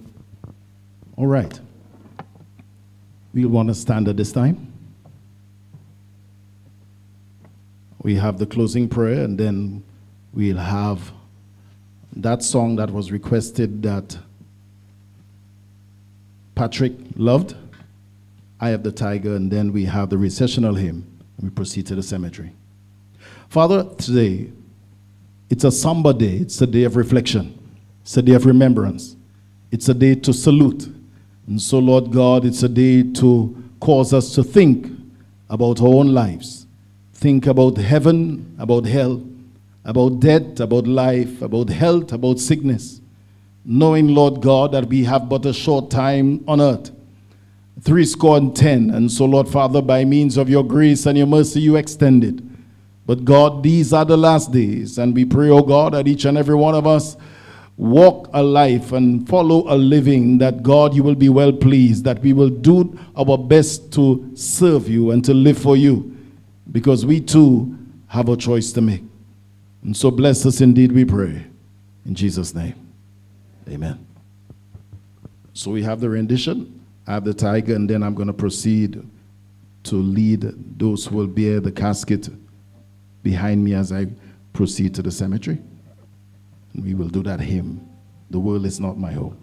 All right. We'll want to stand at this time. We have the closing prayer, and then we'll have that song that was requested that Patrick loved, Eye of the Tiger, and then we have the recessional hymn, and we proceed to the cemetery. Father, today, it's a somber day. It's a day of reflection. It's a day of remembrance. It's a day to salute. And so, Lord God, it's a day to cause us to think about our own lives. Think about heaven, about hell, about death, about life, about health, about sickness. Knowing, Lord God, that we have but a short time on earth. Three score and ten. And so, Lord Father, by means of your grace and your mercy, you extended. But God, these are the last days. And we pray, oh God, that each and every one of us walk a life and follow a living that God, you will be well pleased, that we will do our best to serve you and to live for you. Because we too have a choice to make. And so bless us indeed, we pray. In Jesus' name. Amen. So we have the rendition. I have the tiger, and then I'm going to proceed to lead those who will bear the casket behind me as I proceed to the cemetery. We will do that hymn. The world is not my home.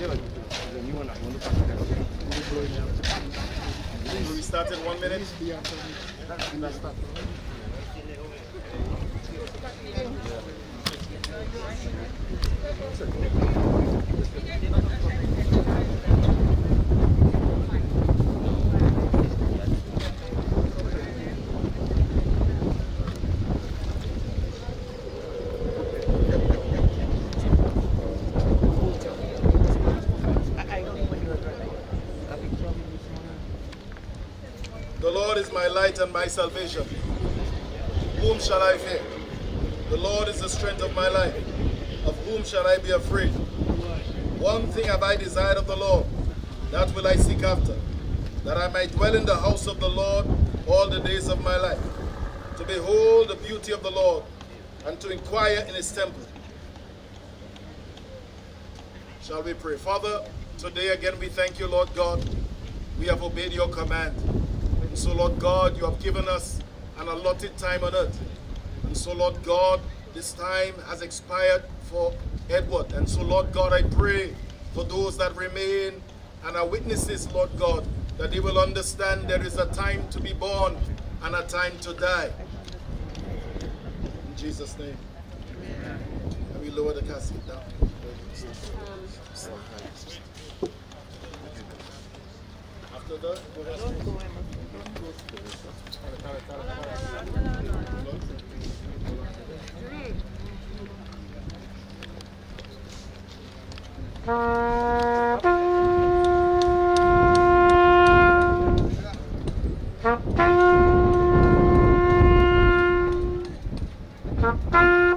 We start in one minute. And my salvation. Whom shall I fear? The Lord is the strength of my life. Of whom shall I be afraid? One thing have I desired of the Lord, that will I seek after, that I might dwell in the house of the Lord all the days of my life, to behold the beauty of the Lord, and to inquire in his temple. Shall we pray? Father, today again we thank you, Lord God. We have obeyed your command. And so, Lord God, you have given us an allotted time on earth. And so, Lord God, this time has expired for Edward. And so, Lord God, I pray for those that remain and are witnesses, Lord God, that they will understand there is a time to be born and a time to die. In Jesus' name. And we lower the casket down. After that, go ahead.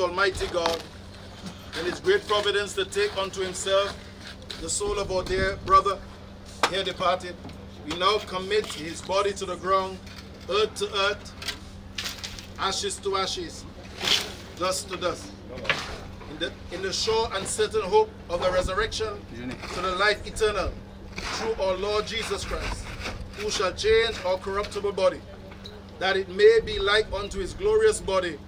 Almighty God in his great providence to take unto himself the soul of our dear brother here departed, we now commit his body to the ground, earth to earth, ashes to ashes, dust to dust. In the, in the sure and certain hope of the resurrection to the life eternal through our Lord Jesus Christ, who shall change our corruptible body, that it may be like unto his glorious body,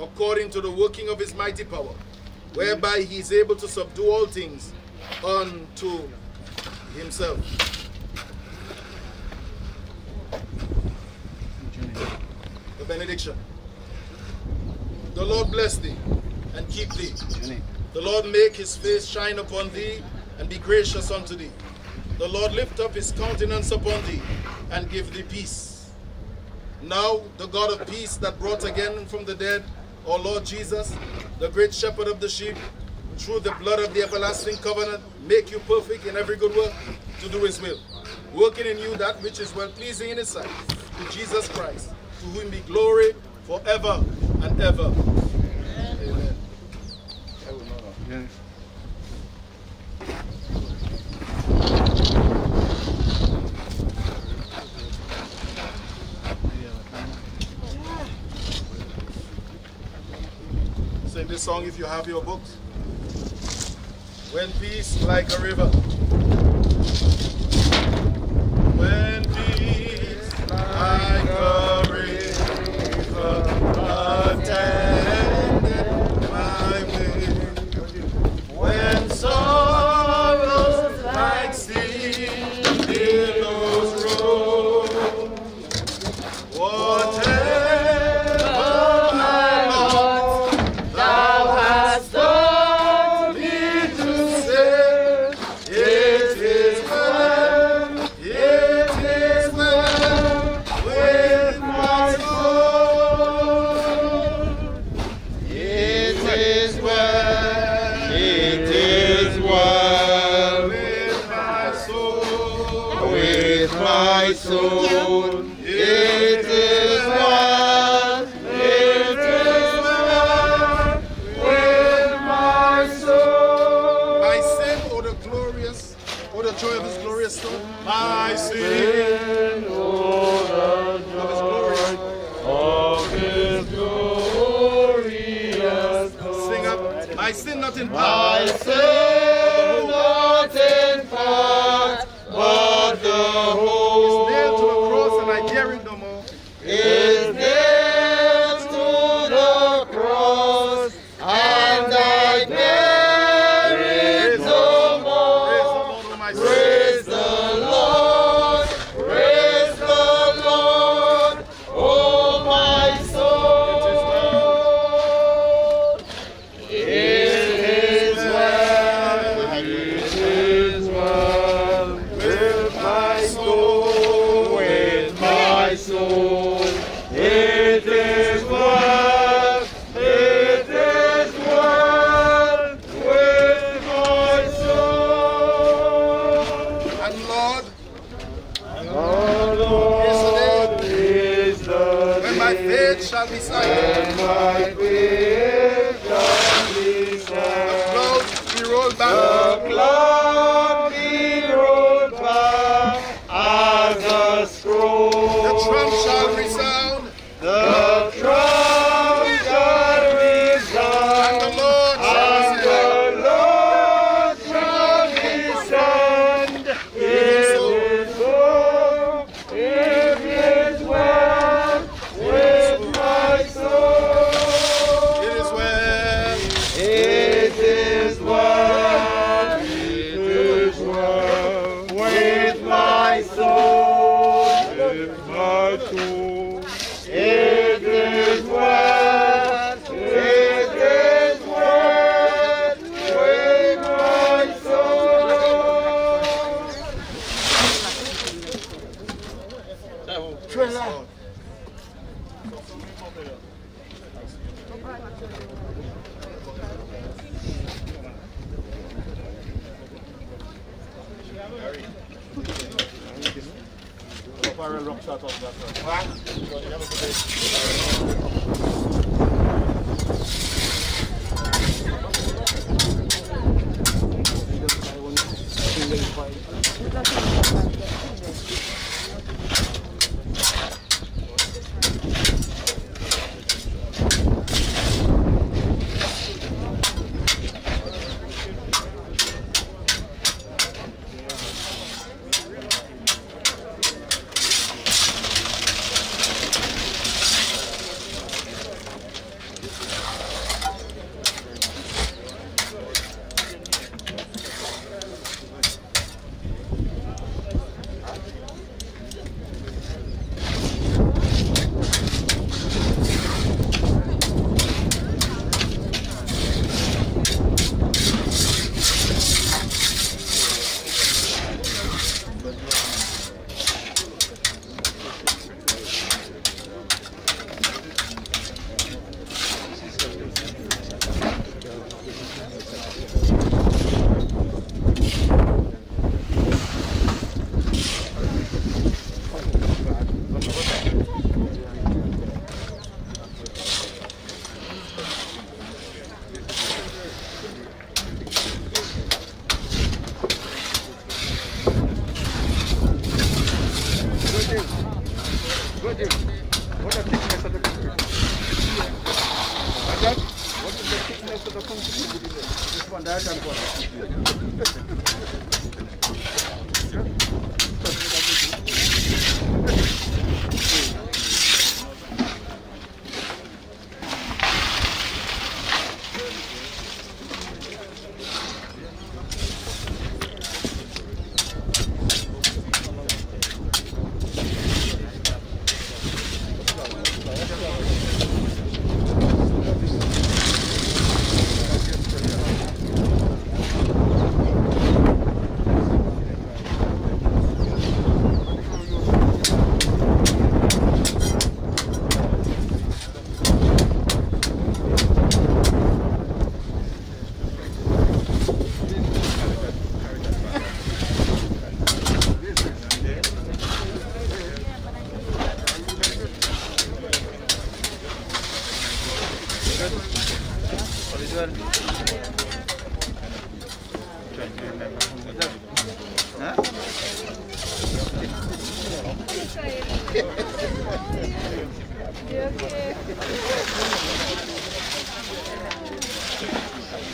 according to the working of his mighty power, whereby he is able to subdue all things unto himself. The benediction. The Lord bless thee and keep thee. The Lord make his face shine upon thee and be gracious unto thee. The Lord lift up his countenance upon thee and give thee peace. Now the God of peace that brought again from the dead our Lord Jesus, the great shepherd of the sheep, through the blood of the everlasting covenant, make you perfect in every good work to do his will, working in you that which is well pleasing in his sight, to Jesus Christ, to whom be glory forever and ever. Amen. Sing this song if you have your books. When peace like a river. When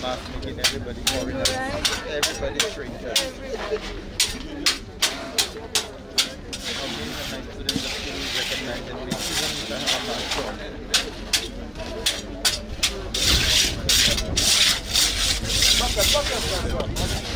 making everybody foreigner. Everybody stranger. I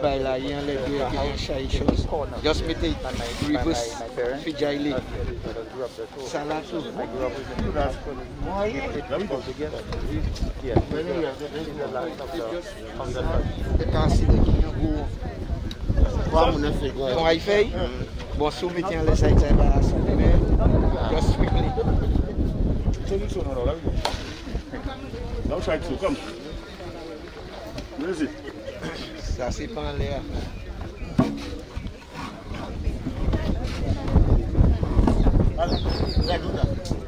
pas là, il y a les deux, il y a un chat et chose. Just me take reverse, Fijay Ça là tout. I grew up with them. Moi, It- it- it goes together. Yeah. This is the last of the hundred family. C'est ainsi qu'il y a un gros. Bon, il fait. Now try to come. Where is it? Ça, c'est pas en l'air.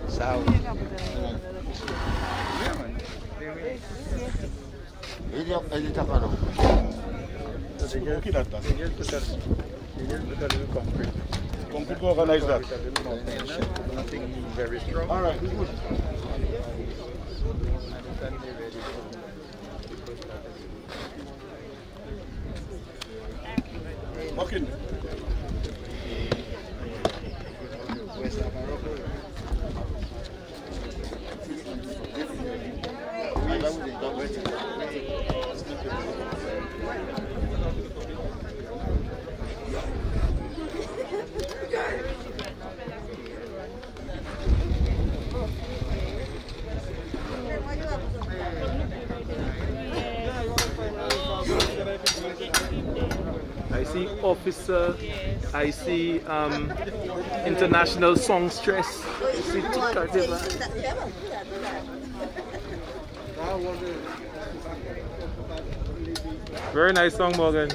Ça, oui. Ele ele tá parando. They just put that. They just put that. They just put that in concrete. Concrete organize that. Nothing very strong. All right, good. よろしくお願いします。Officer, I see um, international songstress, I see Tika Deva. Very nice song, Morgan.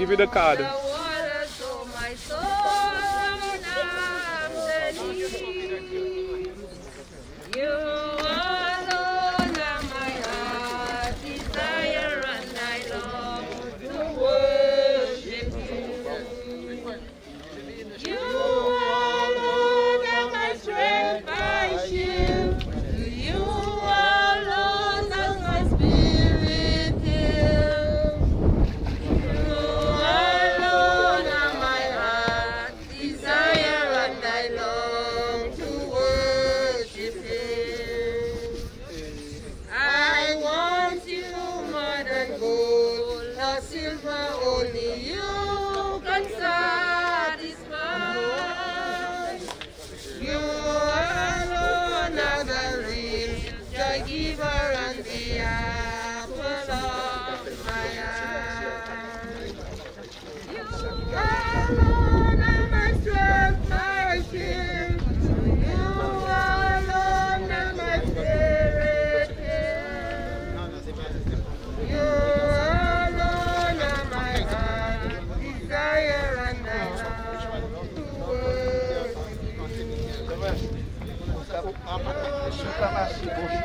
So I'll give gold or Oh,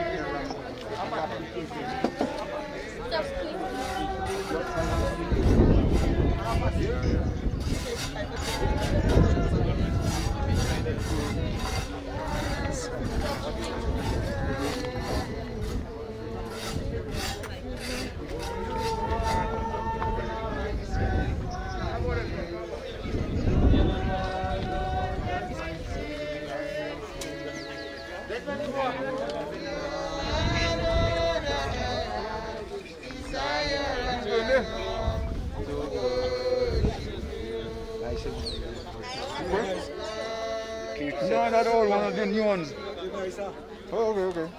one, the new. Oh, okay, okay.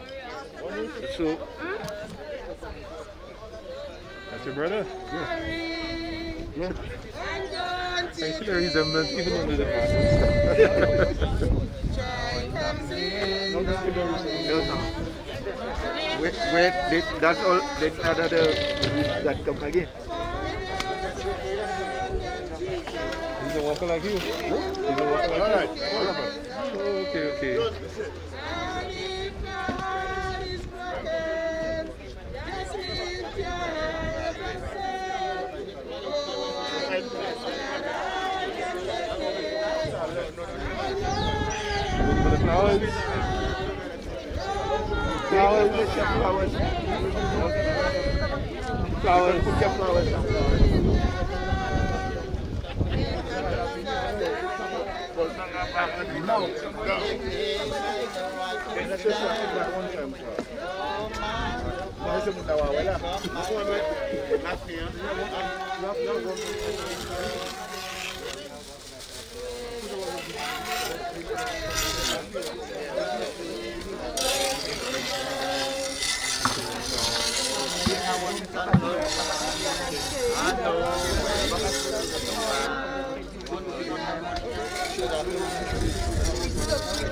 So, that's your brother? Yeah. Yeah. I see the resemblance even under the mask. wait, wait, did, that's all, did another, that come again. He's a walker like you? He's a walker like All right. You? Okay, okay. Flowers. Flowers. Flowers. Flowers. Flowers. No, no. Oh, I know that I can make it. Yes, this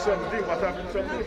Something, what happened? Something.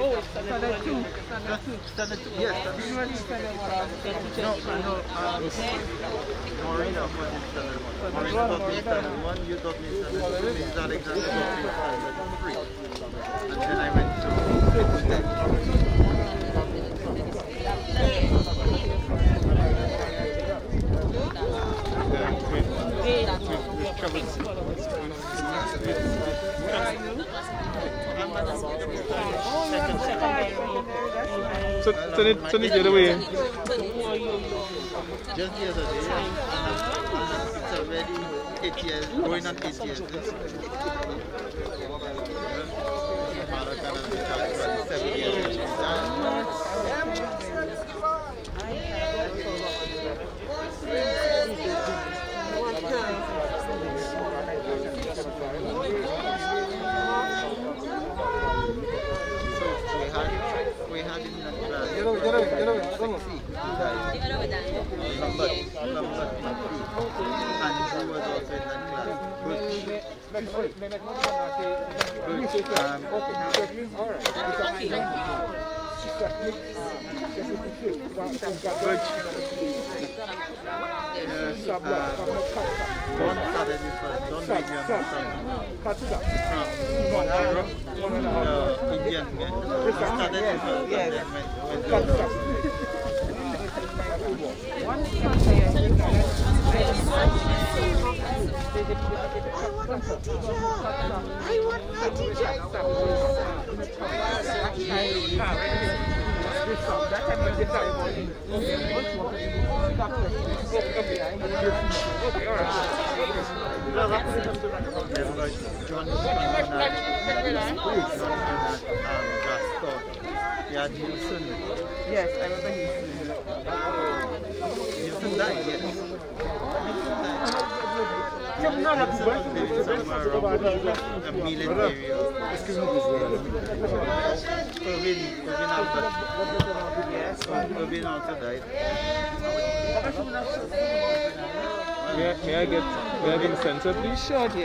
Oh, standard two. Standard two. Yes. No, no, um, Morena was standard one. Morena taught me standard one, you taught me standard two. Mrs. Alexander taught me standard three. And then I went to So, it, need, so need get away. Just the other day, it's already eight years, going on eight years. Father kind of retired about seven years ago. So we had, we had in that class. Get away, get away, get away. Vamos. Number, number three. And he was also in that class. But, but, um, Yes, uh, don't start at this one. I want my teacher. Yes, I remember Nielsen died, yes. May, I- may I get, may I sensor, please? Got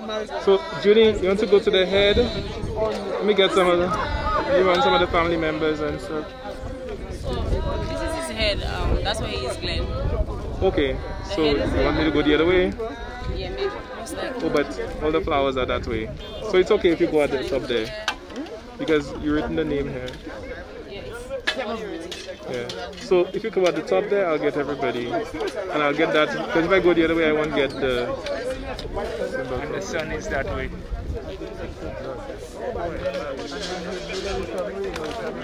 what, So, Judy, you want to go to the head? Let me get some of the, you want some of the family members and stuff. This is his head. Um, that's where he is, Glenn. Okay, so you want me to go the other way? Yeah, maybe. Most likely. Oh, but all the flowers are that way. So it's okay if you go at the top there. Because you written the name here. Yeah. So if you come at the top there, I'll get everybody. And I'll get that. Because if I go the other way, I won't get the. And the sun is that way.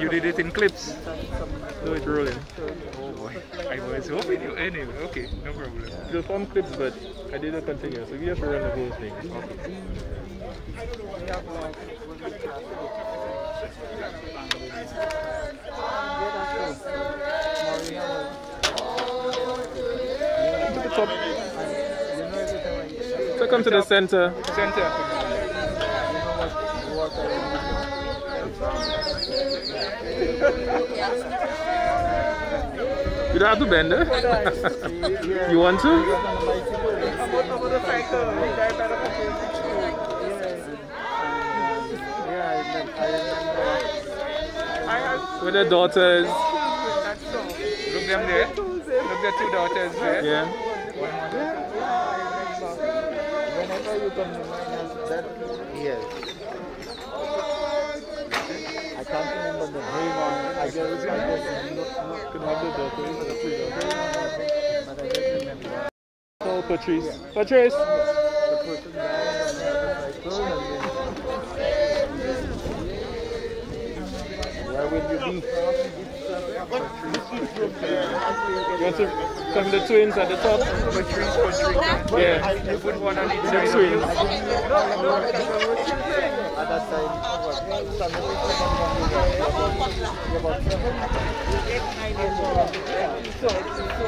You did it in clips. No, it's rolling. Oh boy. I was hoping you anyway. Okay, no problem. It'll form clips, but I did not continue. So you to run the whole thing. To the top. So come to the center. Center. You don't have to bend it. you want to? With the daughters. Look them there. Look the two daughters there. Yeah. Whenever you come to mind as that, yes. I the name on I just, I just know, Could have the daughters. but I just remember. Call Patrice. Patrice! The person died and I was like, Where will you be? You want to come the twins at the top? Yeah. You put one on each The side. Twins. At that time,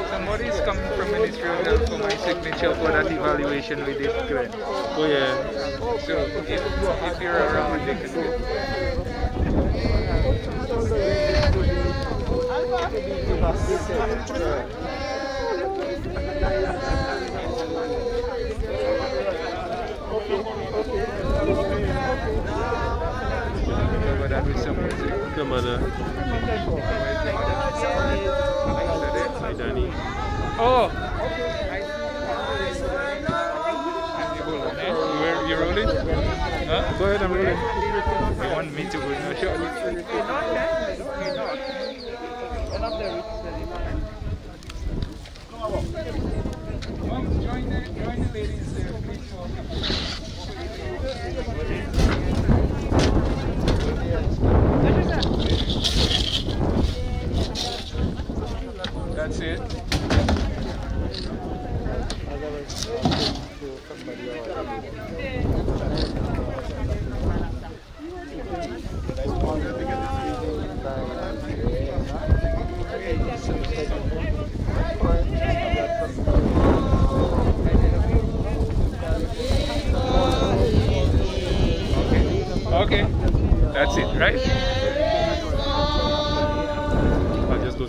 Somebody is coming from Ministry of Health for my signature for that evaluation we did, Glenn. Oh yeah. So if, if you're around, they can get Oh! You're, rolling? Go ahead. You want me to? Sure. Join the, join the ladies That's it. Okay, that's it, right?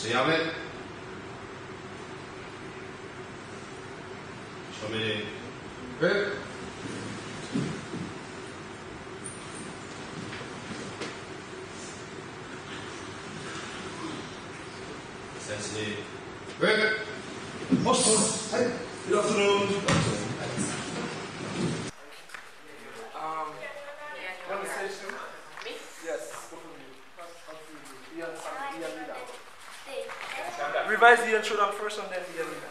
přijali. Šaminy. Vy. Sesni. Vy. Osm. then shoot first and then the other guy.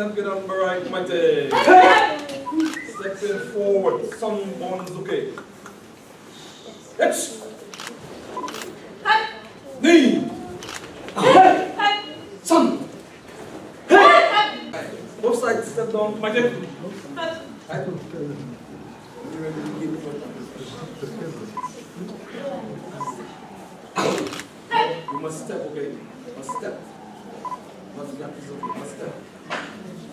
up get on right mighty. Stepping forward, sunburns okay. Hips. Knee. Sun. Both sides step down, mighty. You must step, okay? Must step. Must step, okay? Must step.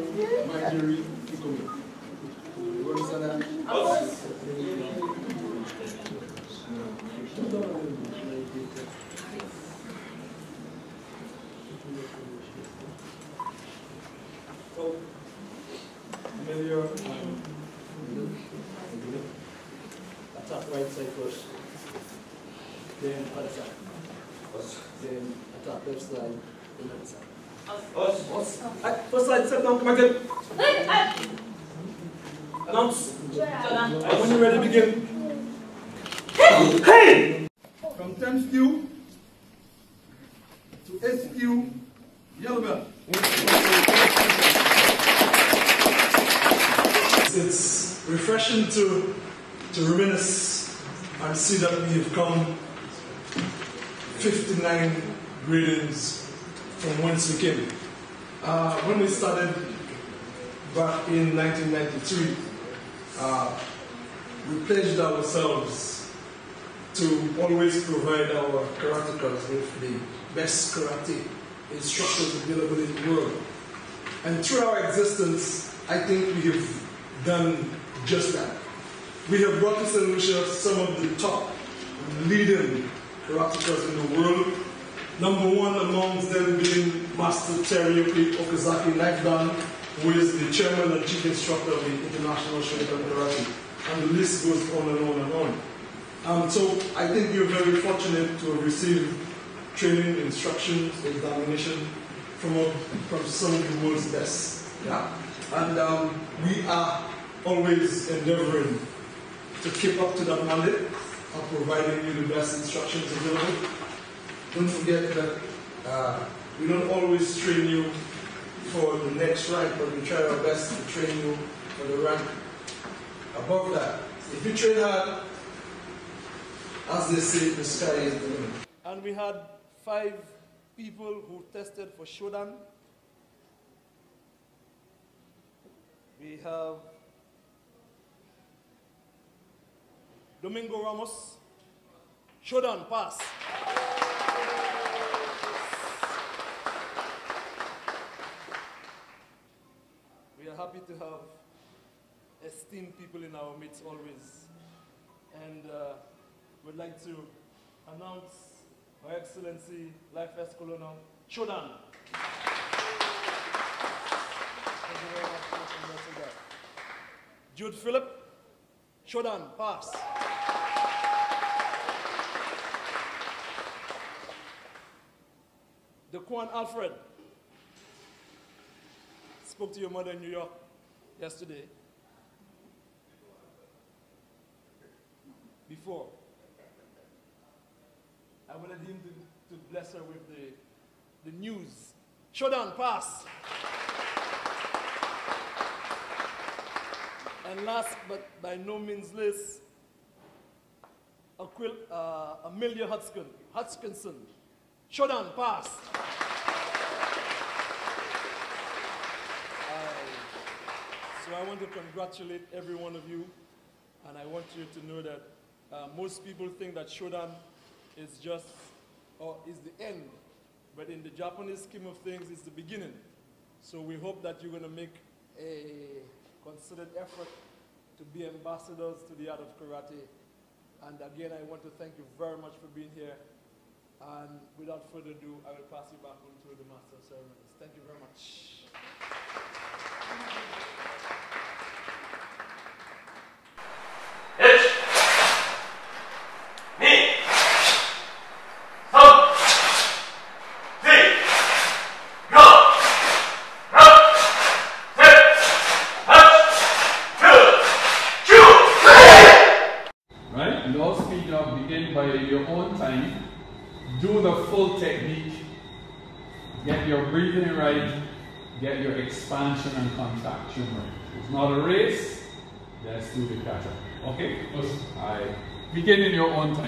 Yes. The top leading karatekas in the world. Number one amongst them being Master Teruyuki Okazaki Nakdan, who is the chairman and chief instructor of the International Shotokan Karate. And the list goes on and on and on. Um, so I think you're very fortunate to have received training, instructions, examination from, a, from some of the world's best. Yeah? And um, we are always endeavoring to keep up to that mandate of providing you the best instructions available. Don't forget that uh, we don't always train you for the next rank, but we try our best to train you for the rank above that. If you train hard, as they say, the sky is the limit. And we had five people who tested for Shodan. We have Domingo Ramos, Shodan, pass. We are happy to have esteemed people in our midst always. And uh, would like to announce Her Excellency Life First Colonel Shodan. Thank you very much. Jude Philip, Shodan, pass. Daquan Alfred, spoke to your mother in New York yesterday. Before. I wanted him to, to bless her with the, the news. Shodan, pass. And last but by no means least, Aquil, uh, Amelia Hutchinson, Hutchinson. Shodan, pass. I- so I want to congratulate every one of you, and I want you to know that uh, most people think that Shodan is just, or is the end, but in the Japanese scheme of things, it's the beginning. So we hope that you're going to make a considered effort to be ambassadors to the art of karate. And again, I want to thank you very much for being here. And without further ado, I will pass you back on to the Master of Ceremonies. Thank you very much. Right? And all speaking of, begin by your own time. Do the full technique. Get your breathing right. Get your expansion and contraction right. It's not a race. Let's do the kata. Okay? I begin in your own time.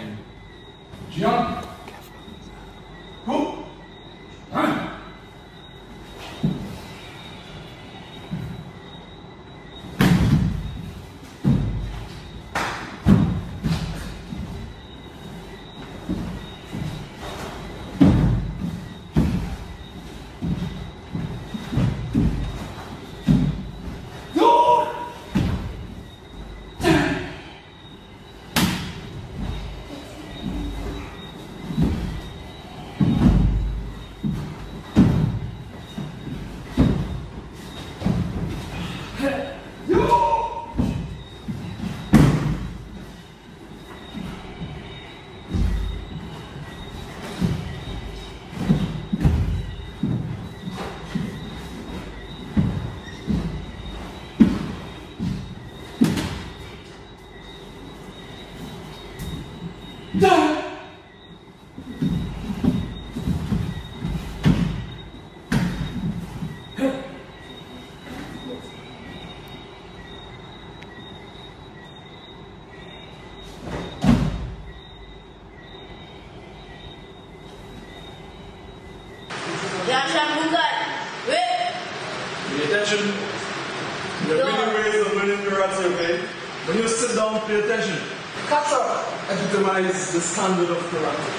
Pay attention. Kata epitomizes the standard of karate,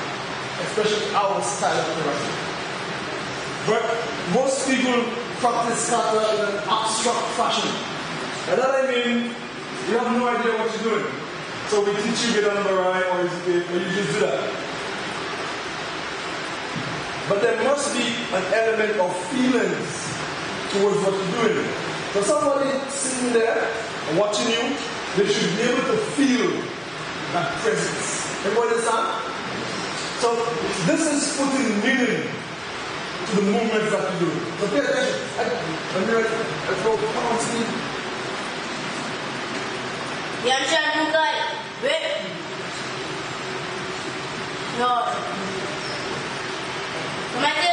especially our style of karate. But most people practice kata in an abstract fashion. And that I mean, you have no idea what you're doing. So we teach you get on the right or you, or you just do that. But there must be an element of feelings towards what you're doing. So somebody sitting there watching you, they should be able to feel that presence. Everybody understand? So this is putting meaning to the movements that we do. So pay attention. When you're ready, let's go. Come on, Steve. Yanshan Mukai. Wait. No. Commander.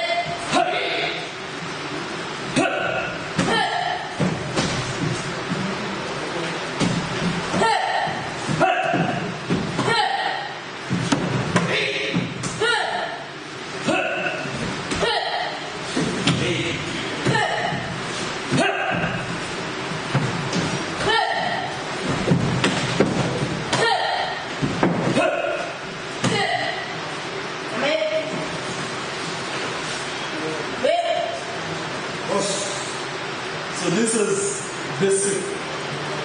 So this is basic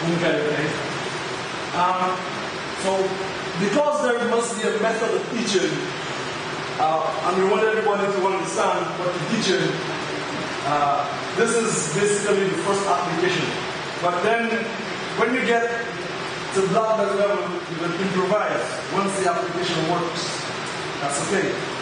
Bunkai, okay? Um, so because a method of teaching, uh, and we want everybody to understand what you're teaching, uh, this is basically the first application. But then when you get to belt level, you can improvise once the application works. That's okay.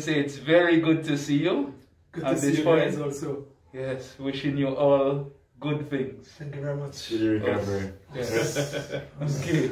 Okay, Sensei, it's very good to see you. Good at to see this you point. guys also. Yes, wishing you all good things. Thank you very much. Good recovery. Yes. Okay.